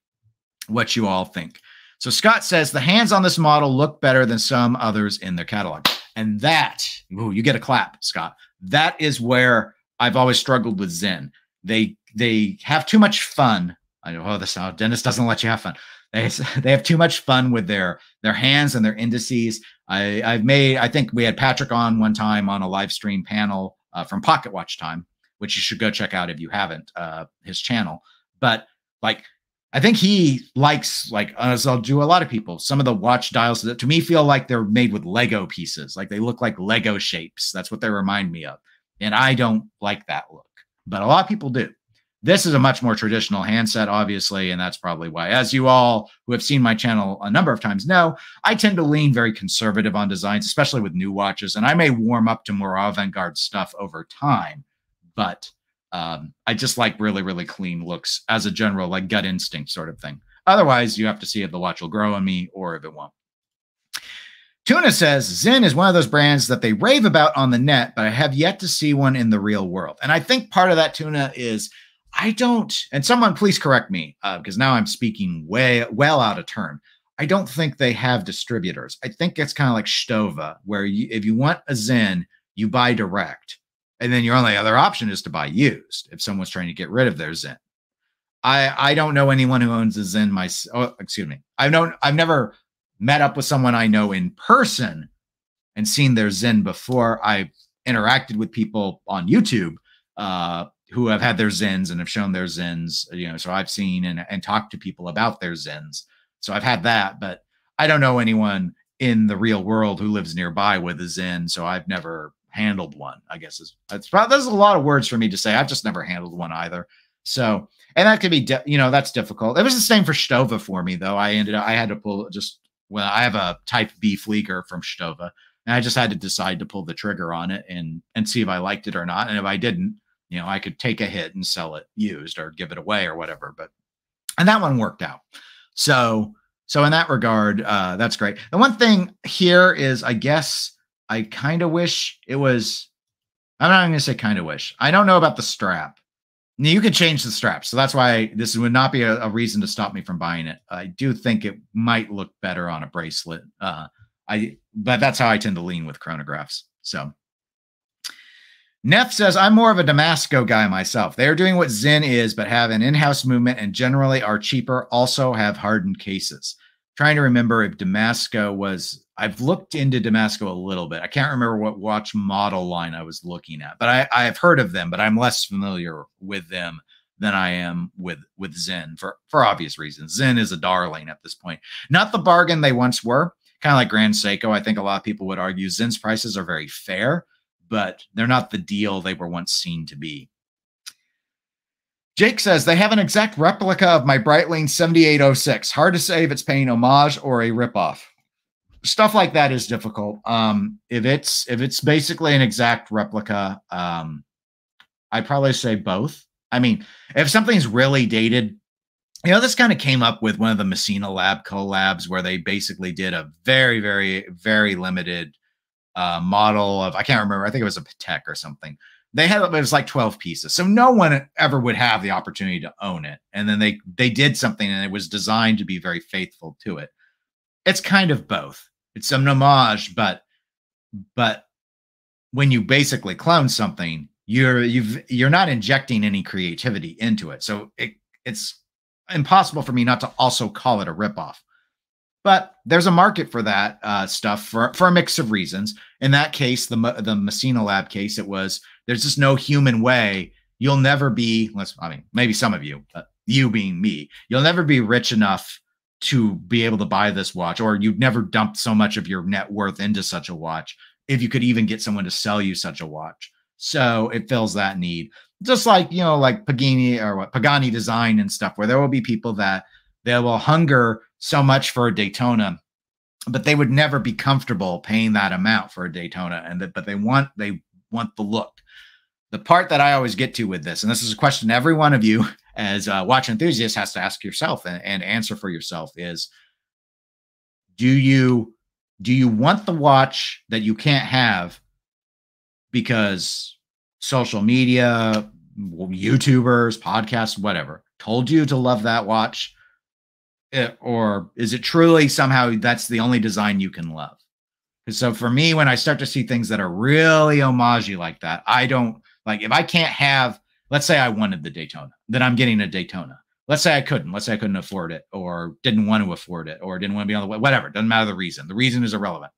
what you all think. So Scott says the hands on this model look better than some others in their catalog, and that ooh, you get a clap, Scott. That is where I've always struggled with Sinn. They they have too much fun I know, oh, this how Dennis doesn't let you have fun. They, (laughs) they have too much fun with their their hands and their indices. I, I've made, I think we had Patrick on one time on a live stream panel uh, from Pocket Watch Time, which you should go check out if you haven't, uh, his channel. But like, I think he likes, like, as I'll do a lot of people, some of the watch dials that to me feel like they're made with Lego pieces. Like they look like Lego shapes. That's what they remind me of. And I don't like that look, but a lot of people do. This is a much more traditional handset, obviously, and that's probably why. As you all who have seen my channel a number of times know, I tend to lean very conservative on designs, especially with new watches, and I may warm up to more avant-garde stuff over time, but um, I just like really, really clean looks as a general, like gut instinct sort of thing. Otherwise, you have to see if the watch will grow on me or if it won't. Tuna says Sinn is one of those brands that they rave about on the net, but I have yet to see one in the real world. And I think part of that, Tuna, is I don't, and someone please correct me because uh, now I'm speaking way well out of turn. I don't think they have distributors. I think it's kind of like Stowa, where you, if you want a Sinn, you buy direct, and then your only other option is to buy used if someone's trying to get rid of their Sinn. I I don't know anyone who owns a Sinn. My oh, excuse me. I've known I've never met up with someone I know in person and seen their Sinn before. I've interacted with people on YouTube uh, who have had their Sinns and have shown their Sinns you know so i've seen and, and talked to people about their Sinns so i've had that but i don't know anyone in the real world who lives nearby with a Sinn so i've never handled one i guess is that's probably there's a lot of words for me to say i've just never handled one either So, and that could be, you know, that's difficult. It was the same for Stowa for me, though. I ended up, I had to pull just, well, I have a Type B Flieger from Stowa, and I just had to decide to pull the trigger on it and and see if I liked it or not. And if I didn't, you know, I could take a hit and sell it used or give it away or whatever. But and that one worked out. So so in that regard, uh, that's great. The one thing here is, I guess I kind of wish it was. I'm not going to say kind of wish. I don't know about the strap. Now, You could change the strap, so that's why this would not be a, a, reason to stop me from buying it. I do think it might look better on a bracelet. Uh, I, but that's how I tend to lean with chronographs. So Neff says, I'm more of a Damasko guy myself. They are doing what Sinn is, but have an in house movement and generally are cheaper, also have hardened cases. Trying to remember if Damasko was, I've looked into Damasko a little bit. I can't remember what watch model line I was looking at, but I, I've heard of them, but I'm less familiar with them than I am with with Sinn for for obvious reasons. Sinn is a darling at this point. Not the bargain they once were. Kind of like Grand Seiko. I think a lot of people would argue Sinn's prices are very fair but they're not the deal they were once seen to be. Jake says they have an exact replica of my Breitling 7806. Hard to say if it's paying homage or a ripoff. Stuff like that is difficult. Um, if it's if it's basically an exact replica, um, I'd probably say both. I mean, if something's really dated, you know, this kind of came up with one of the Massena LAB collabs where they basically did a very, very, very limited uh, model of I can't remember. I think it was a Patek or something. They had it was like 12 pieces, so no one ever would have the opportunity to own it. And then they they did something, and it was designed to be very faithful to it. It's kind of both. It's an homage, but but when you basically clone something, you're you've you're not injecting any creativity into it. So it it's impossible for me not to also call it a ripoff. But there's a market for that uh, stuff for, for a mix of reasons. In that case, the the Massena LAB case, it was there's just no human way you'll never be. Let's I mean maybe some of you, but you being me, you'll never be rich enough to be able to buy this watch, or you've never dumped so much of your net worth into such a watch. If you could even get someone to sell you such a watch, so it fills that need. Just like you know, like Pagani or what Pagani design and stuff, where there will be people that they will hunger so much for a Daytona, but they would never be comfortable paying that amount for a Daytona. And that, but they want they want the look. The part that I always get to with this, and this is a question every one of you (laughs) as a watch enthusiast has to ask yourself and, and answer for yourself is do you do you want the watch that you can't have because social media, YouTubers, podcasts, whatever told you to love that watch? it, or is it truly somehow that's the only design you can love? So for me, when I start to see things that are really homagey like that, I don't like if I can't have, let's say I wanted the Daytona, then I'm getting a Daytona. Let's say I couldn't, let's say I couldn't afford it or didn't want to afford it or didn't want to be on the way, whatever. Doesn't matter the reason. The reason is irrelevant.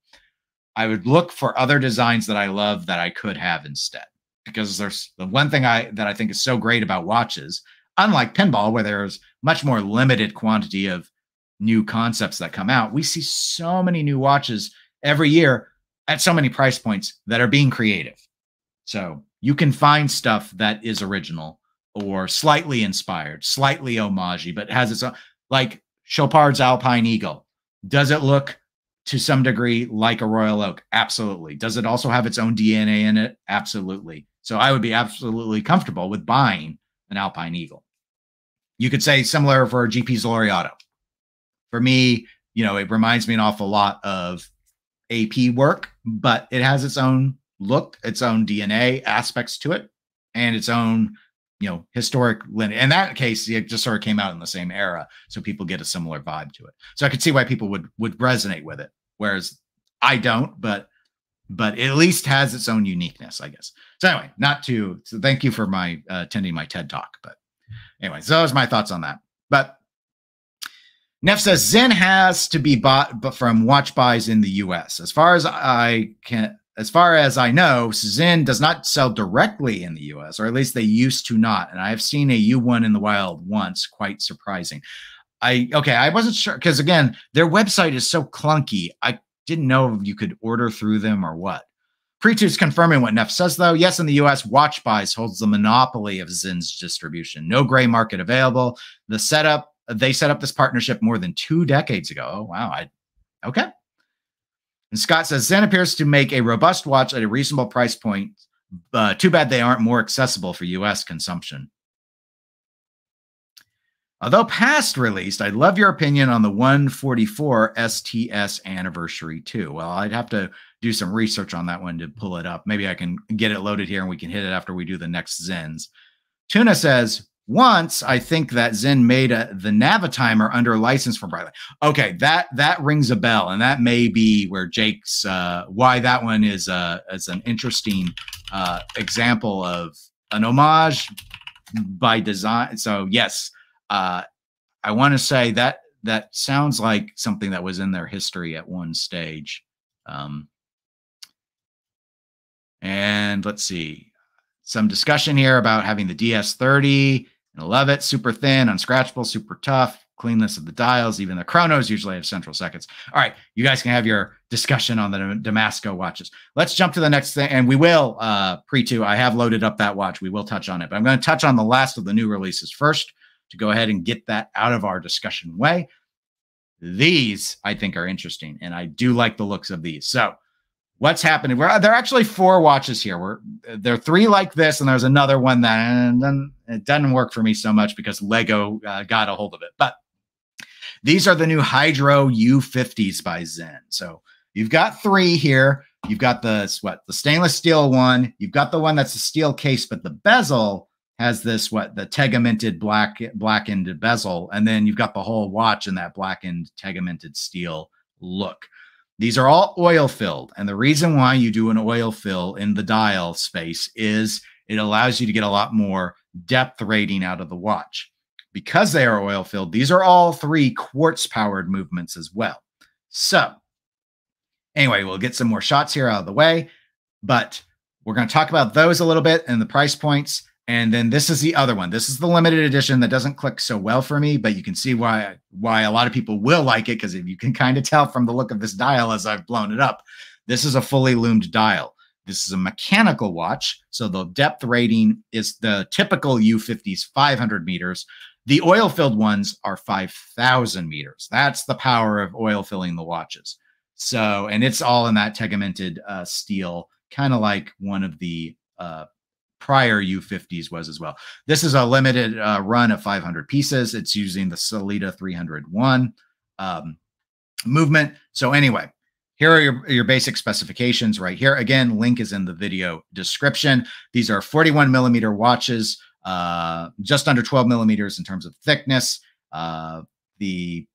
I would look for other designs that I love that I could have instead. Because there's the one thing I that I think is so great about watches unlike pinball, where there's much more limited quantity of new concepts that come out, we see so many new watches every year at so many price points that are being creative. So you can find stuff that is original or slightly inspired, slightly homagey, but has its own, like Chopard's Alpine Eagle. Does it look to some degree like a Royal Oak? Absolutely. Does it also have its own DNA in it? Absolutely. So I would be absolutely comfortable with buying an Alpine Eagle. You could say similar for GP's Laureato. For me, you know, it reminds me an awful lot of AP work, but it has its own look, its own DNA aspects to it, and its own, you know, historic lineage. In that case, it just sort of came out in the same era, so people get a similar vibe to it. So I could see why people would would resonate with it, whereas I don't, but but it at least has its own uniqueness, I guess. So anyway, not to so thank you for my uh, attending my TED talk, but anyway, so those my thoughts on that. But Neff says Sinn has to be bought from watch buys in the US. As far as I can as far as I know, Sinn does not sell directly in the US, or at least they used to not. And I have seen a U1 in the wild once, quite surprising. I okay, I wasn't sure because again, their website is so clunky. I didn't know if you could order through them or what. Preetu's confirming what Neff says, though. Yes, in the US, Watch Buys holds the monopoly of Sinn's distribution. No gray market available. The setup, they set up this partnership more than two decades ago. Oh, wow. I, okay. And Scott says Sinn appears to make a robust watch at a reasonable price point. Uh, too bad they aren't more accessible for US consumption. Although past released, I'd love your opinion on the 144 STS anniversary too. Well, I'd have to do some research on that one to pull it up. Maybe I can get it loaded here and we can hit it after we do the next Sinns. Tuna says, once I think that Sinn made a, the Navitimer under license for Breitling. Okay, that that rings a bell, and that may be where Jake's uh, why that one is uh, is an interesting uh, example of an homage by design. So yes, uh, I want to say that that sounds like something that was in their history at one stage. Um, and let's see, some discussion here about having the DS30 and I love it. Super thin, unscratchable, super tough. Cleanness of the dials, even the chronos usually have central seconds. All right, you guys can have your discussion on the Damasko watches. Let's jump to the next thing, and we will uh, Preetu, I have loaded up that watch. We will touch on it, but I'm going to touch on the last of the new releases first to go ahead and get that out of our discussion way. These I think are interesting, and I do like the looks of these. So what's happening. We're, there are actually four watches here. We're there are three like this, and there's another one that and then it doesn't work for me so much because Lego uh, got a hold of it. But these are the new Hydro U50s by Sinn. So you've got three here. You've got the what the stainless steel one. You've got the one that's a steel case, but the bezel has this what the tegimented black blackened bezel, and then you've got the whole watch in that blackened tegimented steel look. These are all oil filled. And the reason why you do an oil fill in the dial space is it allows you to get a lot more depth rating out of the watch. Because they are oil filled, these are all three quartz powered movements as well. So, anyway, we'll get some more shots here out of the way, but we're going to talk about those a little bit and the price points. And then this is the other one. This is the limited edition that doesn't click so well for me, but you can see why why a lot of people will like it because if you can kind of tell from the look of this dial as I've blown it up, this is a fully loomed dial. This is a mechanical watch, so the depth rating is the typical U50's 500 meters. The oil-filled ones are 5,000 meters. That's the power of oil filling the watches. So, and it's all in that tegimented uh, steel, kind of like one of the uh, prior U50s was as well. This is a limited uh, run of 500 pieces. It's using the Sellita 301 um, movement. So anyway, here are your, your basic specifications right here. Again, link is in the video description. These are 41 millimeter watches, uh, just under 12 millimeters in terms of thickness. Uh, the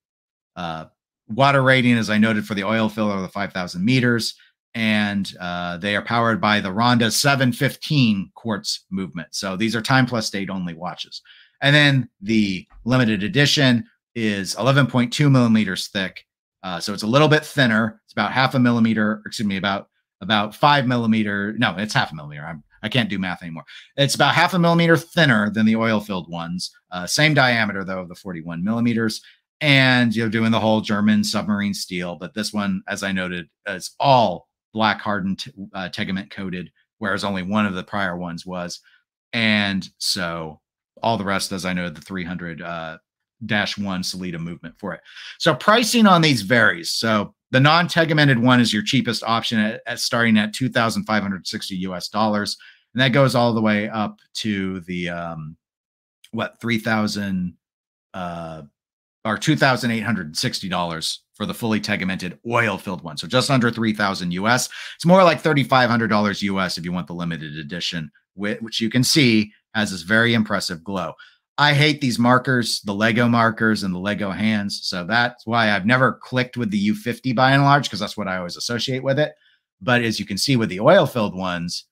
uh, water rating, as I noted for the oil filler, the 5,000 meters and uh, they are powered by the Ronda 715 quartz movement. So these are time plus date only watches. And then the limited edition is 11.2 millimeters thick. Uh, so it's a little bit thinner. It's about half a millimeter, excuse me, about about five millimeter. No, it's half a millimeter. I'm I can't do math anymore. It's about half a millimeter thinner than the oil filled ones. Uh, same diameter though of the 41 millimeters, and you're doing the whole German submarine steel. But this one, as I noted, is all black hardened uh, tegiment coated, whereas only one of the prior ones was. And so all the rest, as I know, the 300 uh, dash one Sellita movement for it. So pricing on these varies. So the non-tegimented one is your cheapest option at, at starting at 2,560 US dollars. And that goes all the way up to the um, what 3,000 uh, or $2,860 for the fully tegimented oil filled one. So just under 3000 US. It's more like $3,500 US if you want the limited edition, which you can see has this very impressive glow. I hate these markers, the Lego markers and the Lego hands. So that's why I've never clicked with the U50 by and large, because that's what I always associate with it. But as you can see with the oil filled ones,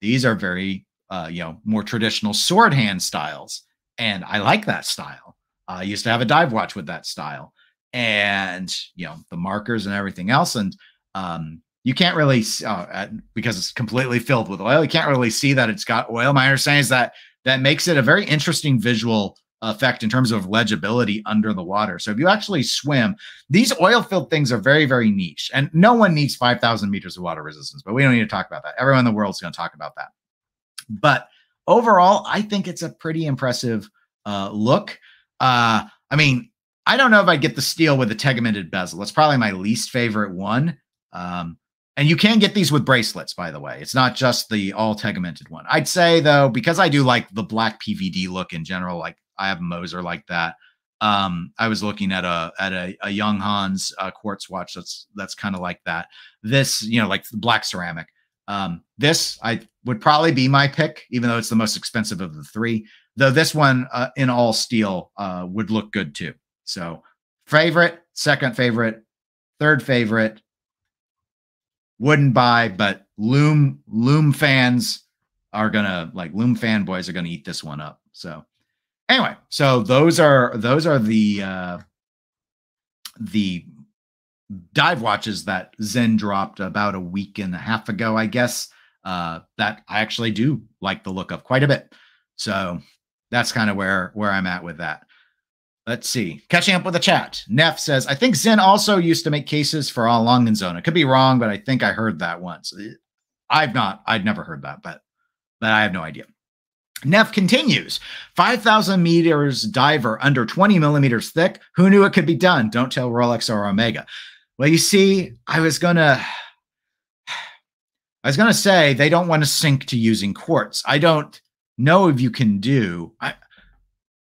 these are very, uh, you know, more traditional sword hand styles. And I like that style. I used to have a dive watch with that style, and you know the markers and everything else, and um, you can't really uh, because it's completely filled with oil. You can't really see that it's got oil. My understanding is that that makes it a very interesting visual effect in terms of legibility under the water. So if you actually swim, these oil filled things are very, very niche. And no one needs 5,000 meters of water resistance, but we don't need to talk about that. Everyone in the world is going to talk about that. But overall, I think it's a pretty impressive uh, look. Uh, I mean, I don't know if I get the steel with the tegimented bezel. It's probably my least favorite one. Um, and you can get these with bracelets, by the way. It's not just the all tegimented one. I'd say though, because I do like the black PVD look in general, like I have Moser like that. Um, I was looking at a at a, a Junghans uh, quartz watch that's that's kind of like that. This, you know, like the black ceramic. Um, this I would probably be my pick, even though it's the most expensive of the three. Though this one uh, in all steel uh, would look good too. So favorite, second favorite, third favorite, wouldn't buy, but Lume Lume fans are gonna like Lume fanboys are gonna eat this one up. So anyway, so those are those are the uh the dive watches that Sinn dropped about a week and a half ago, I guess. Uh that I actually do like the look of quite a bit. So that's kind of where where I'm at with that. Let's see. Catching up with the chat. Neff says, I think Sinn also used to make cases for A. Lange & Söhne. I Could be wrong, but I think I heard that once. I've not, I'd never heard that, but but I have no idea. Neff continues 5,000 meters diver under 20 millimeters thick. Who knew it could be done? Don't tell Rolex or Omega. Well, you see, I was gonna I was gonna say they don't want to sink to using quartz. I don't know if you can do. I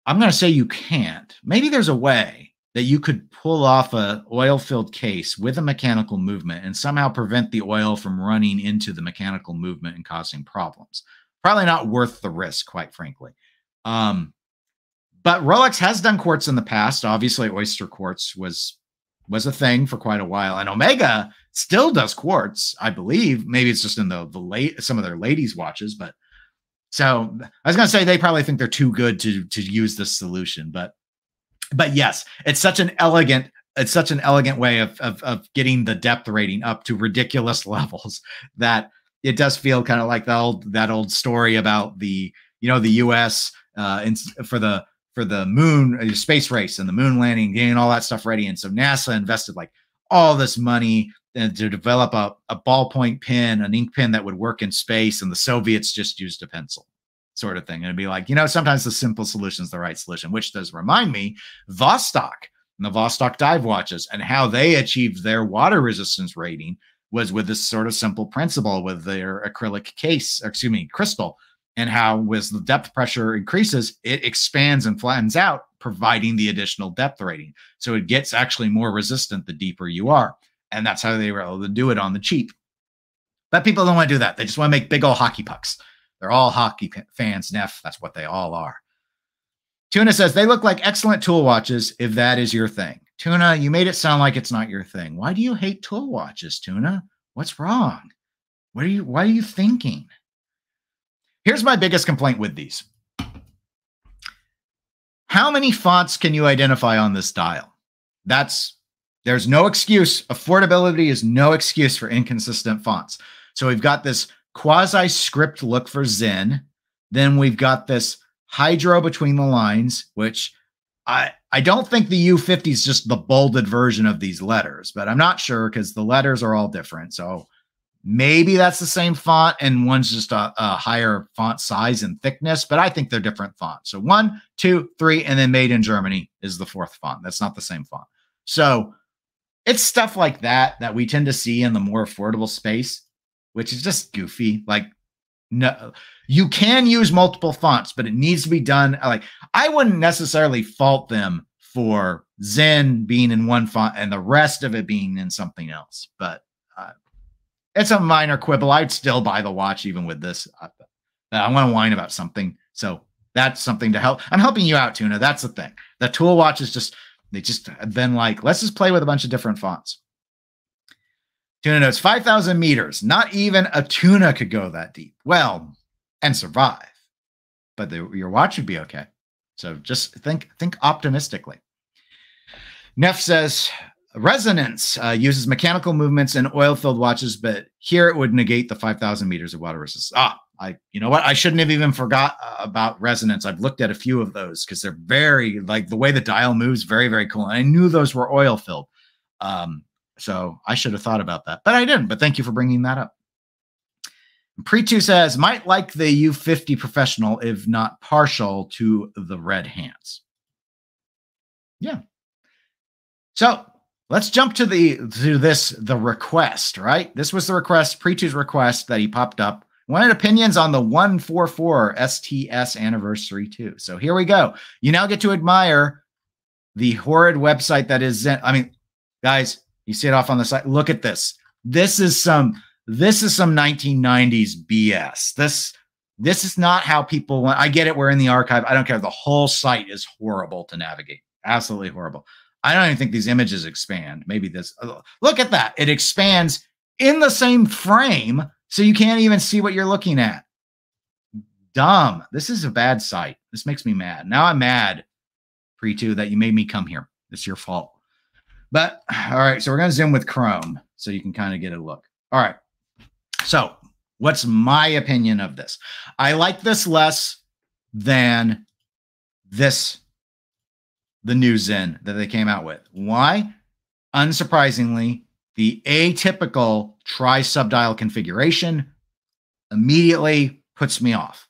I'm gonna say you can't. Maybe there's a way that you could pull off a oil filled case with a mechanical movement and somehow prevent the oil from running into the mechanical movement and causing problems probably not worth the risk, quite frankly. Um, but Rolex has done quartz in the past. Obviously, oyster quartz was was a thing for quite a while, and Omega still does quartz, I believe. Maybe it's just in the the late some of their ladies' watches, but so I was gonna say they probably think they're too good to to use this solution, but but yes, it's such an elegant it's such an elegant way of, of, of getting the depth rating up to ridiculous (laughs) levels that it does feel kind of like the old that old story about the you know the U.S. Uh, in, for the for the moon uh, space race and the moon landing, getting all that stuff ready, and so NASA invested like all this money and to develop a, a ballpoint pen, an ink pen that would work in space, and the Soviets just used a pencil, sort of thing. And it'd be like, you know, sometimes the simple solution is the right solution, which does remind me Vostok and the Vostok dive watches and how they achieved their water resistance rating was with this sort of simple principle with their acrylic case, excuse me, crystal, and how as the depth pressure increases, it expands and flattens out, providing the additional depth rating. So it gets actually more resistant the deeper you are. And that's how they were able to do it on the cheap. But people don't want to do that. They just want to make big old hockey pucks. They're all hockey fans, Neff. That's what they all are. Tuna says they look like excellent tool watches if that is your thing. Tuna, you made it sound like it's not your thing. Why do you hate tool watches, Tuna? What's wrong? What are you why are you thinking? Here's my biggest complaint with these. How many fonts can you identify on this dial? That's there's no excuse. Affordability is no excuse for inconsistent fonts. So we've got this quasi script look for Sinn. Then we've got this hydro between the lines, which I I don't think the U50 is just the bolded version of these letters, but I'm not sure because the letters are all different. So maybe that's the same font and one's just a, a, higher font size and thickness, but I think they're different fonts. So one, two, three, and then made in Germany is the fourth font. That's not the same font. So it's stuff like that that we tend to see in the more affordable space, which is just goofy. Like no you can use multiple fonts but it needs to be done like i wouldn't necessarily fault them for Sinn being in one font and the rest of it being in something else but uh, it's a minor quibble i'd still buy the watch even with this i, I want to whine about something so that's something to help i'm helping you out tuna that's the thing the tool watch is just they just been like let's just play with a bunch of different fonts Tuna notes 5,000 meters. Not even a tuna could go that deep. Well, and survive, but the, your watch would be okay. So just think think optimistically. Neff says resonance uh, uses mechanical movements in oil-filled watches, but here it would negate the 5,000 meters of water resistance. Ah, I, you know what? I shouldn't have even forgot uh, about resonance. I've looked at a few of those because they're very like the way the dial moves, very, very cool. And I knew those were oil filled. Um, so I should have thought about that, but I didn't. But thank you for bringing that up. Preetu says, might like the U50 professional, if not partial to the red hands. Yeah. So let's jump to the to this the request, right? This was the request, Preetu's request that he popped up. Wanted opinions on the 144 STS anniversary too. So here we go. You now get to admire the horrid website that is Sinn. I mean, guys, you see it off on the side. Look at this. This is some this is some 1990s BS. This this is not how people want. I get it. We're in the archive. I don't care. The whole site is horrible to navigate. Absolutely horrible. I don't even think these images expand. Maybe this. Look at that. It expands in the same frame, so you can't even see what you're looking at. Dumb. This is a bad site. This makes me mad. Now I'm mad, Preetu, that you made me come here. It's your fault. But all right, so we're going to zoom with Chrome so you can kind of get a look. All right. So, what's my opinion of this? I like this less than this, the new Sinn that they came out with. Why? Unsurprisingly, the atypical tri subdial configuration immediately puts me off.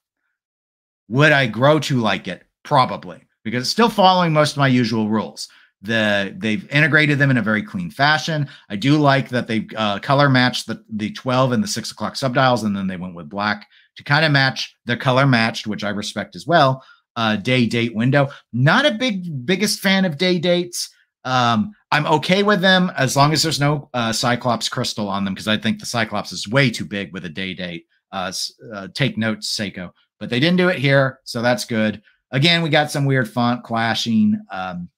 Would I grow to like it? Probably, because it's still following most of my usual rules. The they've integrated them in a very clean fashion. I do like that they uh, color matched the the 12 and the six o'clock subdials, and then they went with black to kind of match the color matched, which I respect as well. Uh, day date window. Not a big biggest fan of day dates. Um, I'm okay with them as long as there's no uh, Cyclops crystal on them because I think the Cyclops is way too big with a day date. Uh, uh, take notes, Seiko. But they didn't do it here, so that's good. Again, we got some weird font clashing. Um,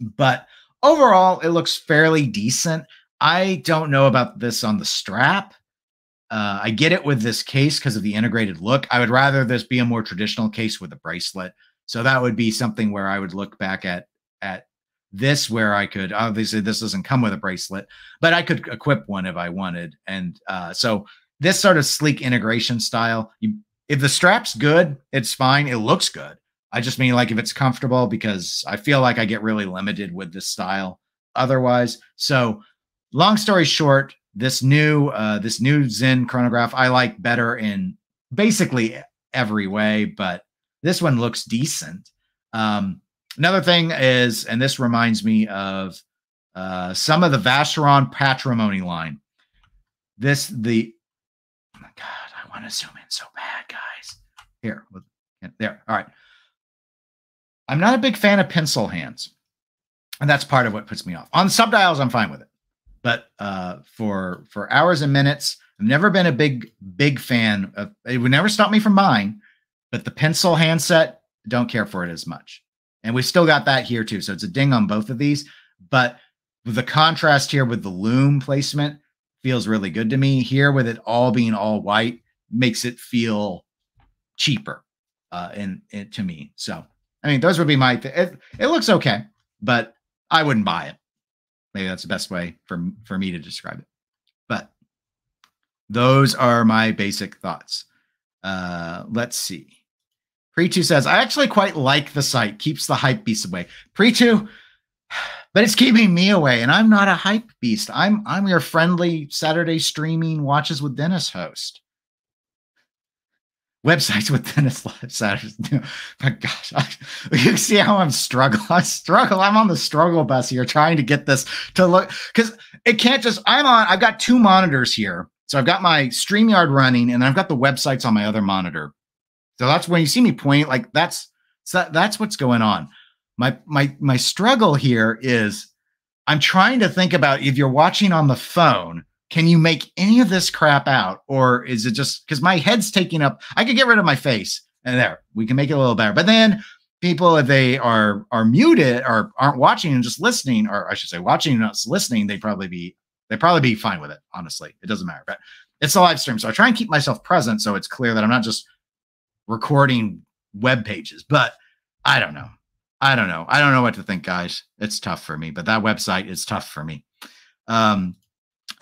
but overall, it looks fairly decent. I don't know about this on the strap. Uh, I get it with this case because of the integrated look. I would rather this be a more traditional case with a bracelet. So that would be something where I would look back at at this where I could obviously this doesn't come with a bracelet, but I could equip one if I wanted. And uh, so this sort of sleek integration style, you, if the strap's good, it's fine. It looks good. I just mean like if it's comfortable because I feel like I get really limited with this style otherwise. So, long story short, this new uh this new Sinn chronograph I like better in basically every way, but this one looks decent. Um another thing is and this reminds me of uh some of the Vacheron patrimony line. This the oh my god, I want to zoom in so bad, guys. Here, there. All right. I'm not a big fan of pencil hands. And that's part of what puts me off. On subdials, I'm fine with it. But uh, for for hours and minutes, I've never been a big, big fan of it would never stop me from buying, but the pencil handset, don't care for it as much. And we still got that here too. So it's a ding on both of these. But the contrast here with the loom placement feels really good to me. Here with it all being all white makes it feel cheaper uh in, in to me. So I mean, those would be my. Th- it, it looks okay, but I wouldn't buy it. Maybe that's the best way for for me to describe it. But those are my basic thoughts. Uh, let's see. Preetu says, I actually quite like the site, keeps the hype beast away. Preetu, (sighs) but it's keeping me away, and I'm not a hype beast. I'm I'm your friendly Saturday streaming watches with Dennis host websites with Dennis (laughs) Live Saturdays. (laughs) My gosh, I, (laughs) you see how I'm struggling. I struggle. I'm on the struggle bus here trying to get this to look because it can't just. I'm on. I've got two monitors here, so I've got my Streamyard running, and I've got the websites on my other monitor. So that's when you see me point like that's that's what's going on. My my my struggle here is I'm trying to think about if you're watching on the phone can you make any of this crap out? Or is it just because my head's taking up i could get rid of my face. And there we can make it a little better. But then people if they are are muted or aren't watching and just listening or i should say watching and not listening they probably be they probably be fine with it honestly. It doesn't matter. But it's a live stream so i try and keep myself present so it's clear that i'm not just recording web pages but i don't know i don't know i don't know what to think guys it's tough for me but that website is tough for me um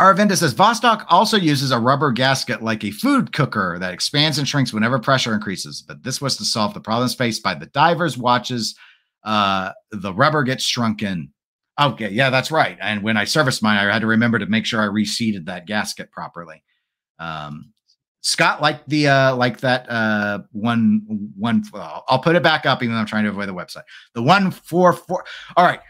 Aravinda says Vostok also uses a rubber gasket like a food cooker that expands and shrinks whenever pressure increases. But this was to solve the problems faced by the divers' watches. Uh, the rubber gets shrunken. Okay, yeah, that's right. And when I serviced mine, I had to remember to make sure I reseated that gasket properly. Um, Scott liked the uh, like that uh, one one. I'll put it back up, even though I'm trying to avoid the website. The one four four. All right,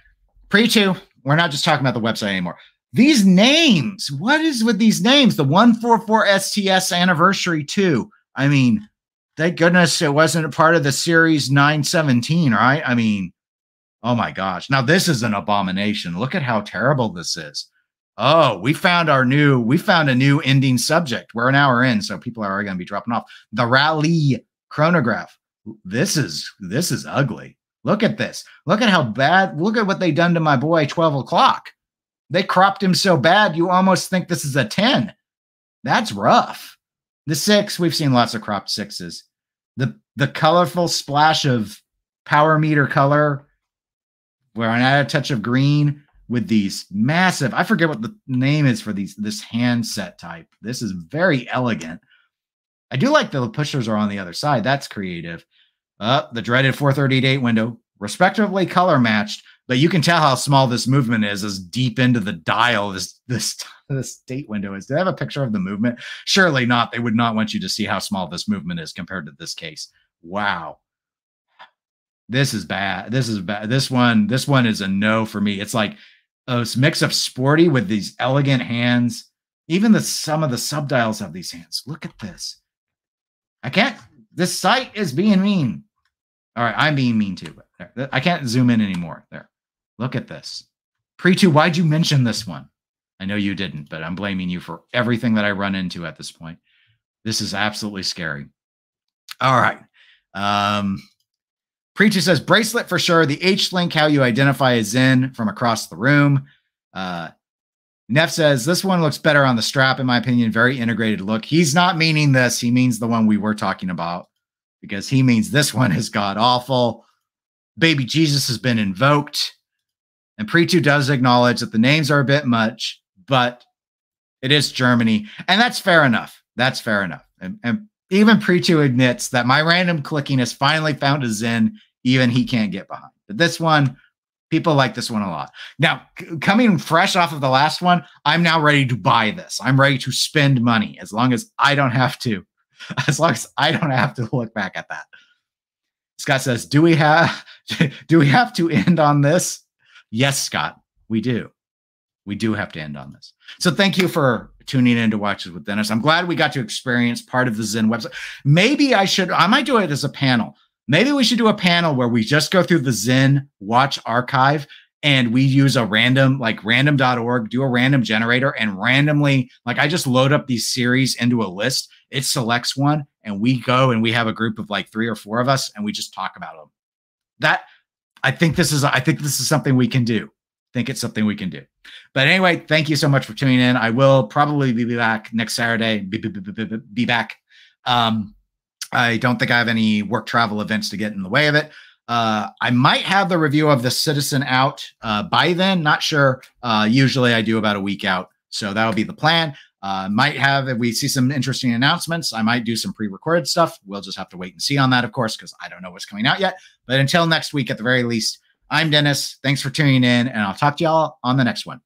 Preetu. We're not just talking about the website anymore. These names, what is with these names? The 144 STS anniversary, two. I mean, thank goodness it wasn't a part of the series 917, right? I mean, oh my gosh. Now, this is an abomination. Look at how terrible this is. Oh, we found our new, we found a new ending subject. We're an hour in, so people are already going to be dropping off. The rally chronograph. This is this is ugly. Look at this. Look at how bad. Look at what they done to my boy 12 o'clock. They cropped him so bad, you almost think this is a 10. That's rough. The six, we've seen lots of cropped sixes. The the colorful splash of power meter color, I add a touch of green with these massive, I forget what the name is for these this handset type. This is very elegant. I do like the pushers are on the other side. That's creative. Uh, the dreaded 438 window, respectively color matched, but you can tell how small this movement is as deep into the dial this this (laughs) this date window is. Do they have a picture of the movement? Surely not. They would not want you to see how small this movement is compared to this case. Wow. This is bad. This is bad. This one, this one is a no for me. It's like a mix of sporty with these elegant hands. Even the some of the subdials have these hands. Look at this. I can't. This site is being mean. All right, I'm being mean too. But I can't zoom in anymore. There. Look at this. Preetu, why'd you mention this one? I know you didn't, but I'm blaming you for everything that I run into at this point. This is absolutely scary. All right. Um, Preetu says bracelet for sure. The H link, how you identify a Sinn from across the room. Uh, Neff says this one looks better on the strap, in my opinion. Very integrated look. He's not meaning this. He means the one we were talking about because he means this one is god awful. Baby Jesus has been invoked. And Preetu does acknowledge that the names are a bit much, but it is Germany. And that's fair enough. That's fair enough. And, and even Preetu admits that my random clicking has finally found a Sinn, even he can't get behind. But this one, people like this one a lot. Now, c- coming fresh off of the last one, I'm now ready to buy this. I'm ready to spend money as long as I don't have to, (laughs) as long as I don't have to look back at that. Scott says, "Do we have (laughs) do we have to end on this?" Yes, Scott, we do. We do have to end on this. So thank you for tuning in to Watches with Dennis. I'm glad we got to experience part of the Sinn website. Maybe I should, I might do it as a panel. Maybe we should do a panel where we just go through the Sinn watch archive and we use a random, like random.org, do a random generator and randomly, like I just load up these series into a list. It selects one and we go and we have a group of like three or four of us and we just talk about them. That I think this is I think this is something we can do. I think it's something we can do. But anyway, thank you so much for tuning in. I will probably be back next Saturday. Be, be, be, be back. Um, I don't think I have any work travel events to get in the way of it. Uh, I might have the review of the Citizen out uh, by then. Not sure. Uh, usually I do about a week out, so that'll be the plan. Uh, might have if we see some interesting announcements. I might do some pre-recorded stuff. We'll just have to wait and see on that, of course, because I don't know what's coming out yet. But until next week, at the very least, I'm Dennis. Thanks for tuning in, and I'll talk to y'all on the next one.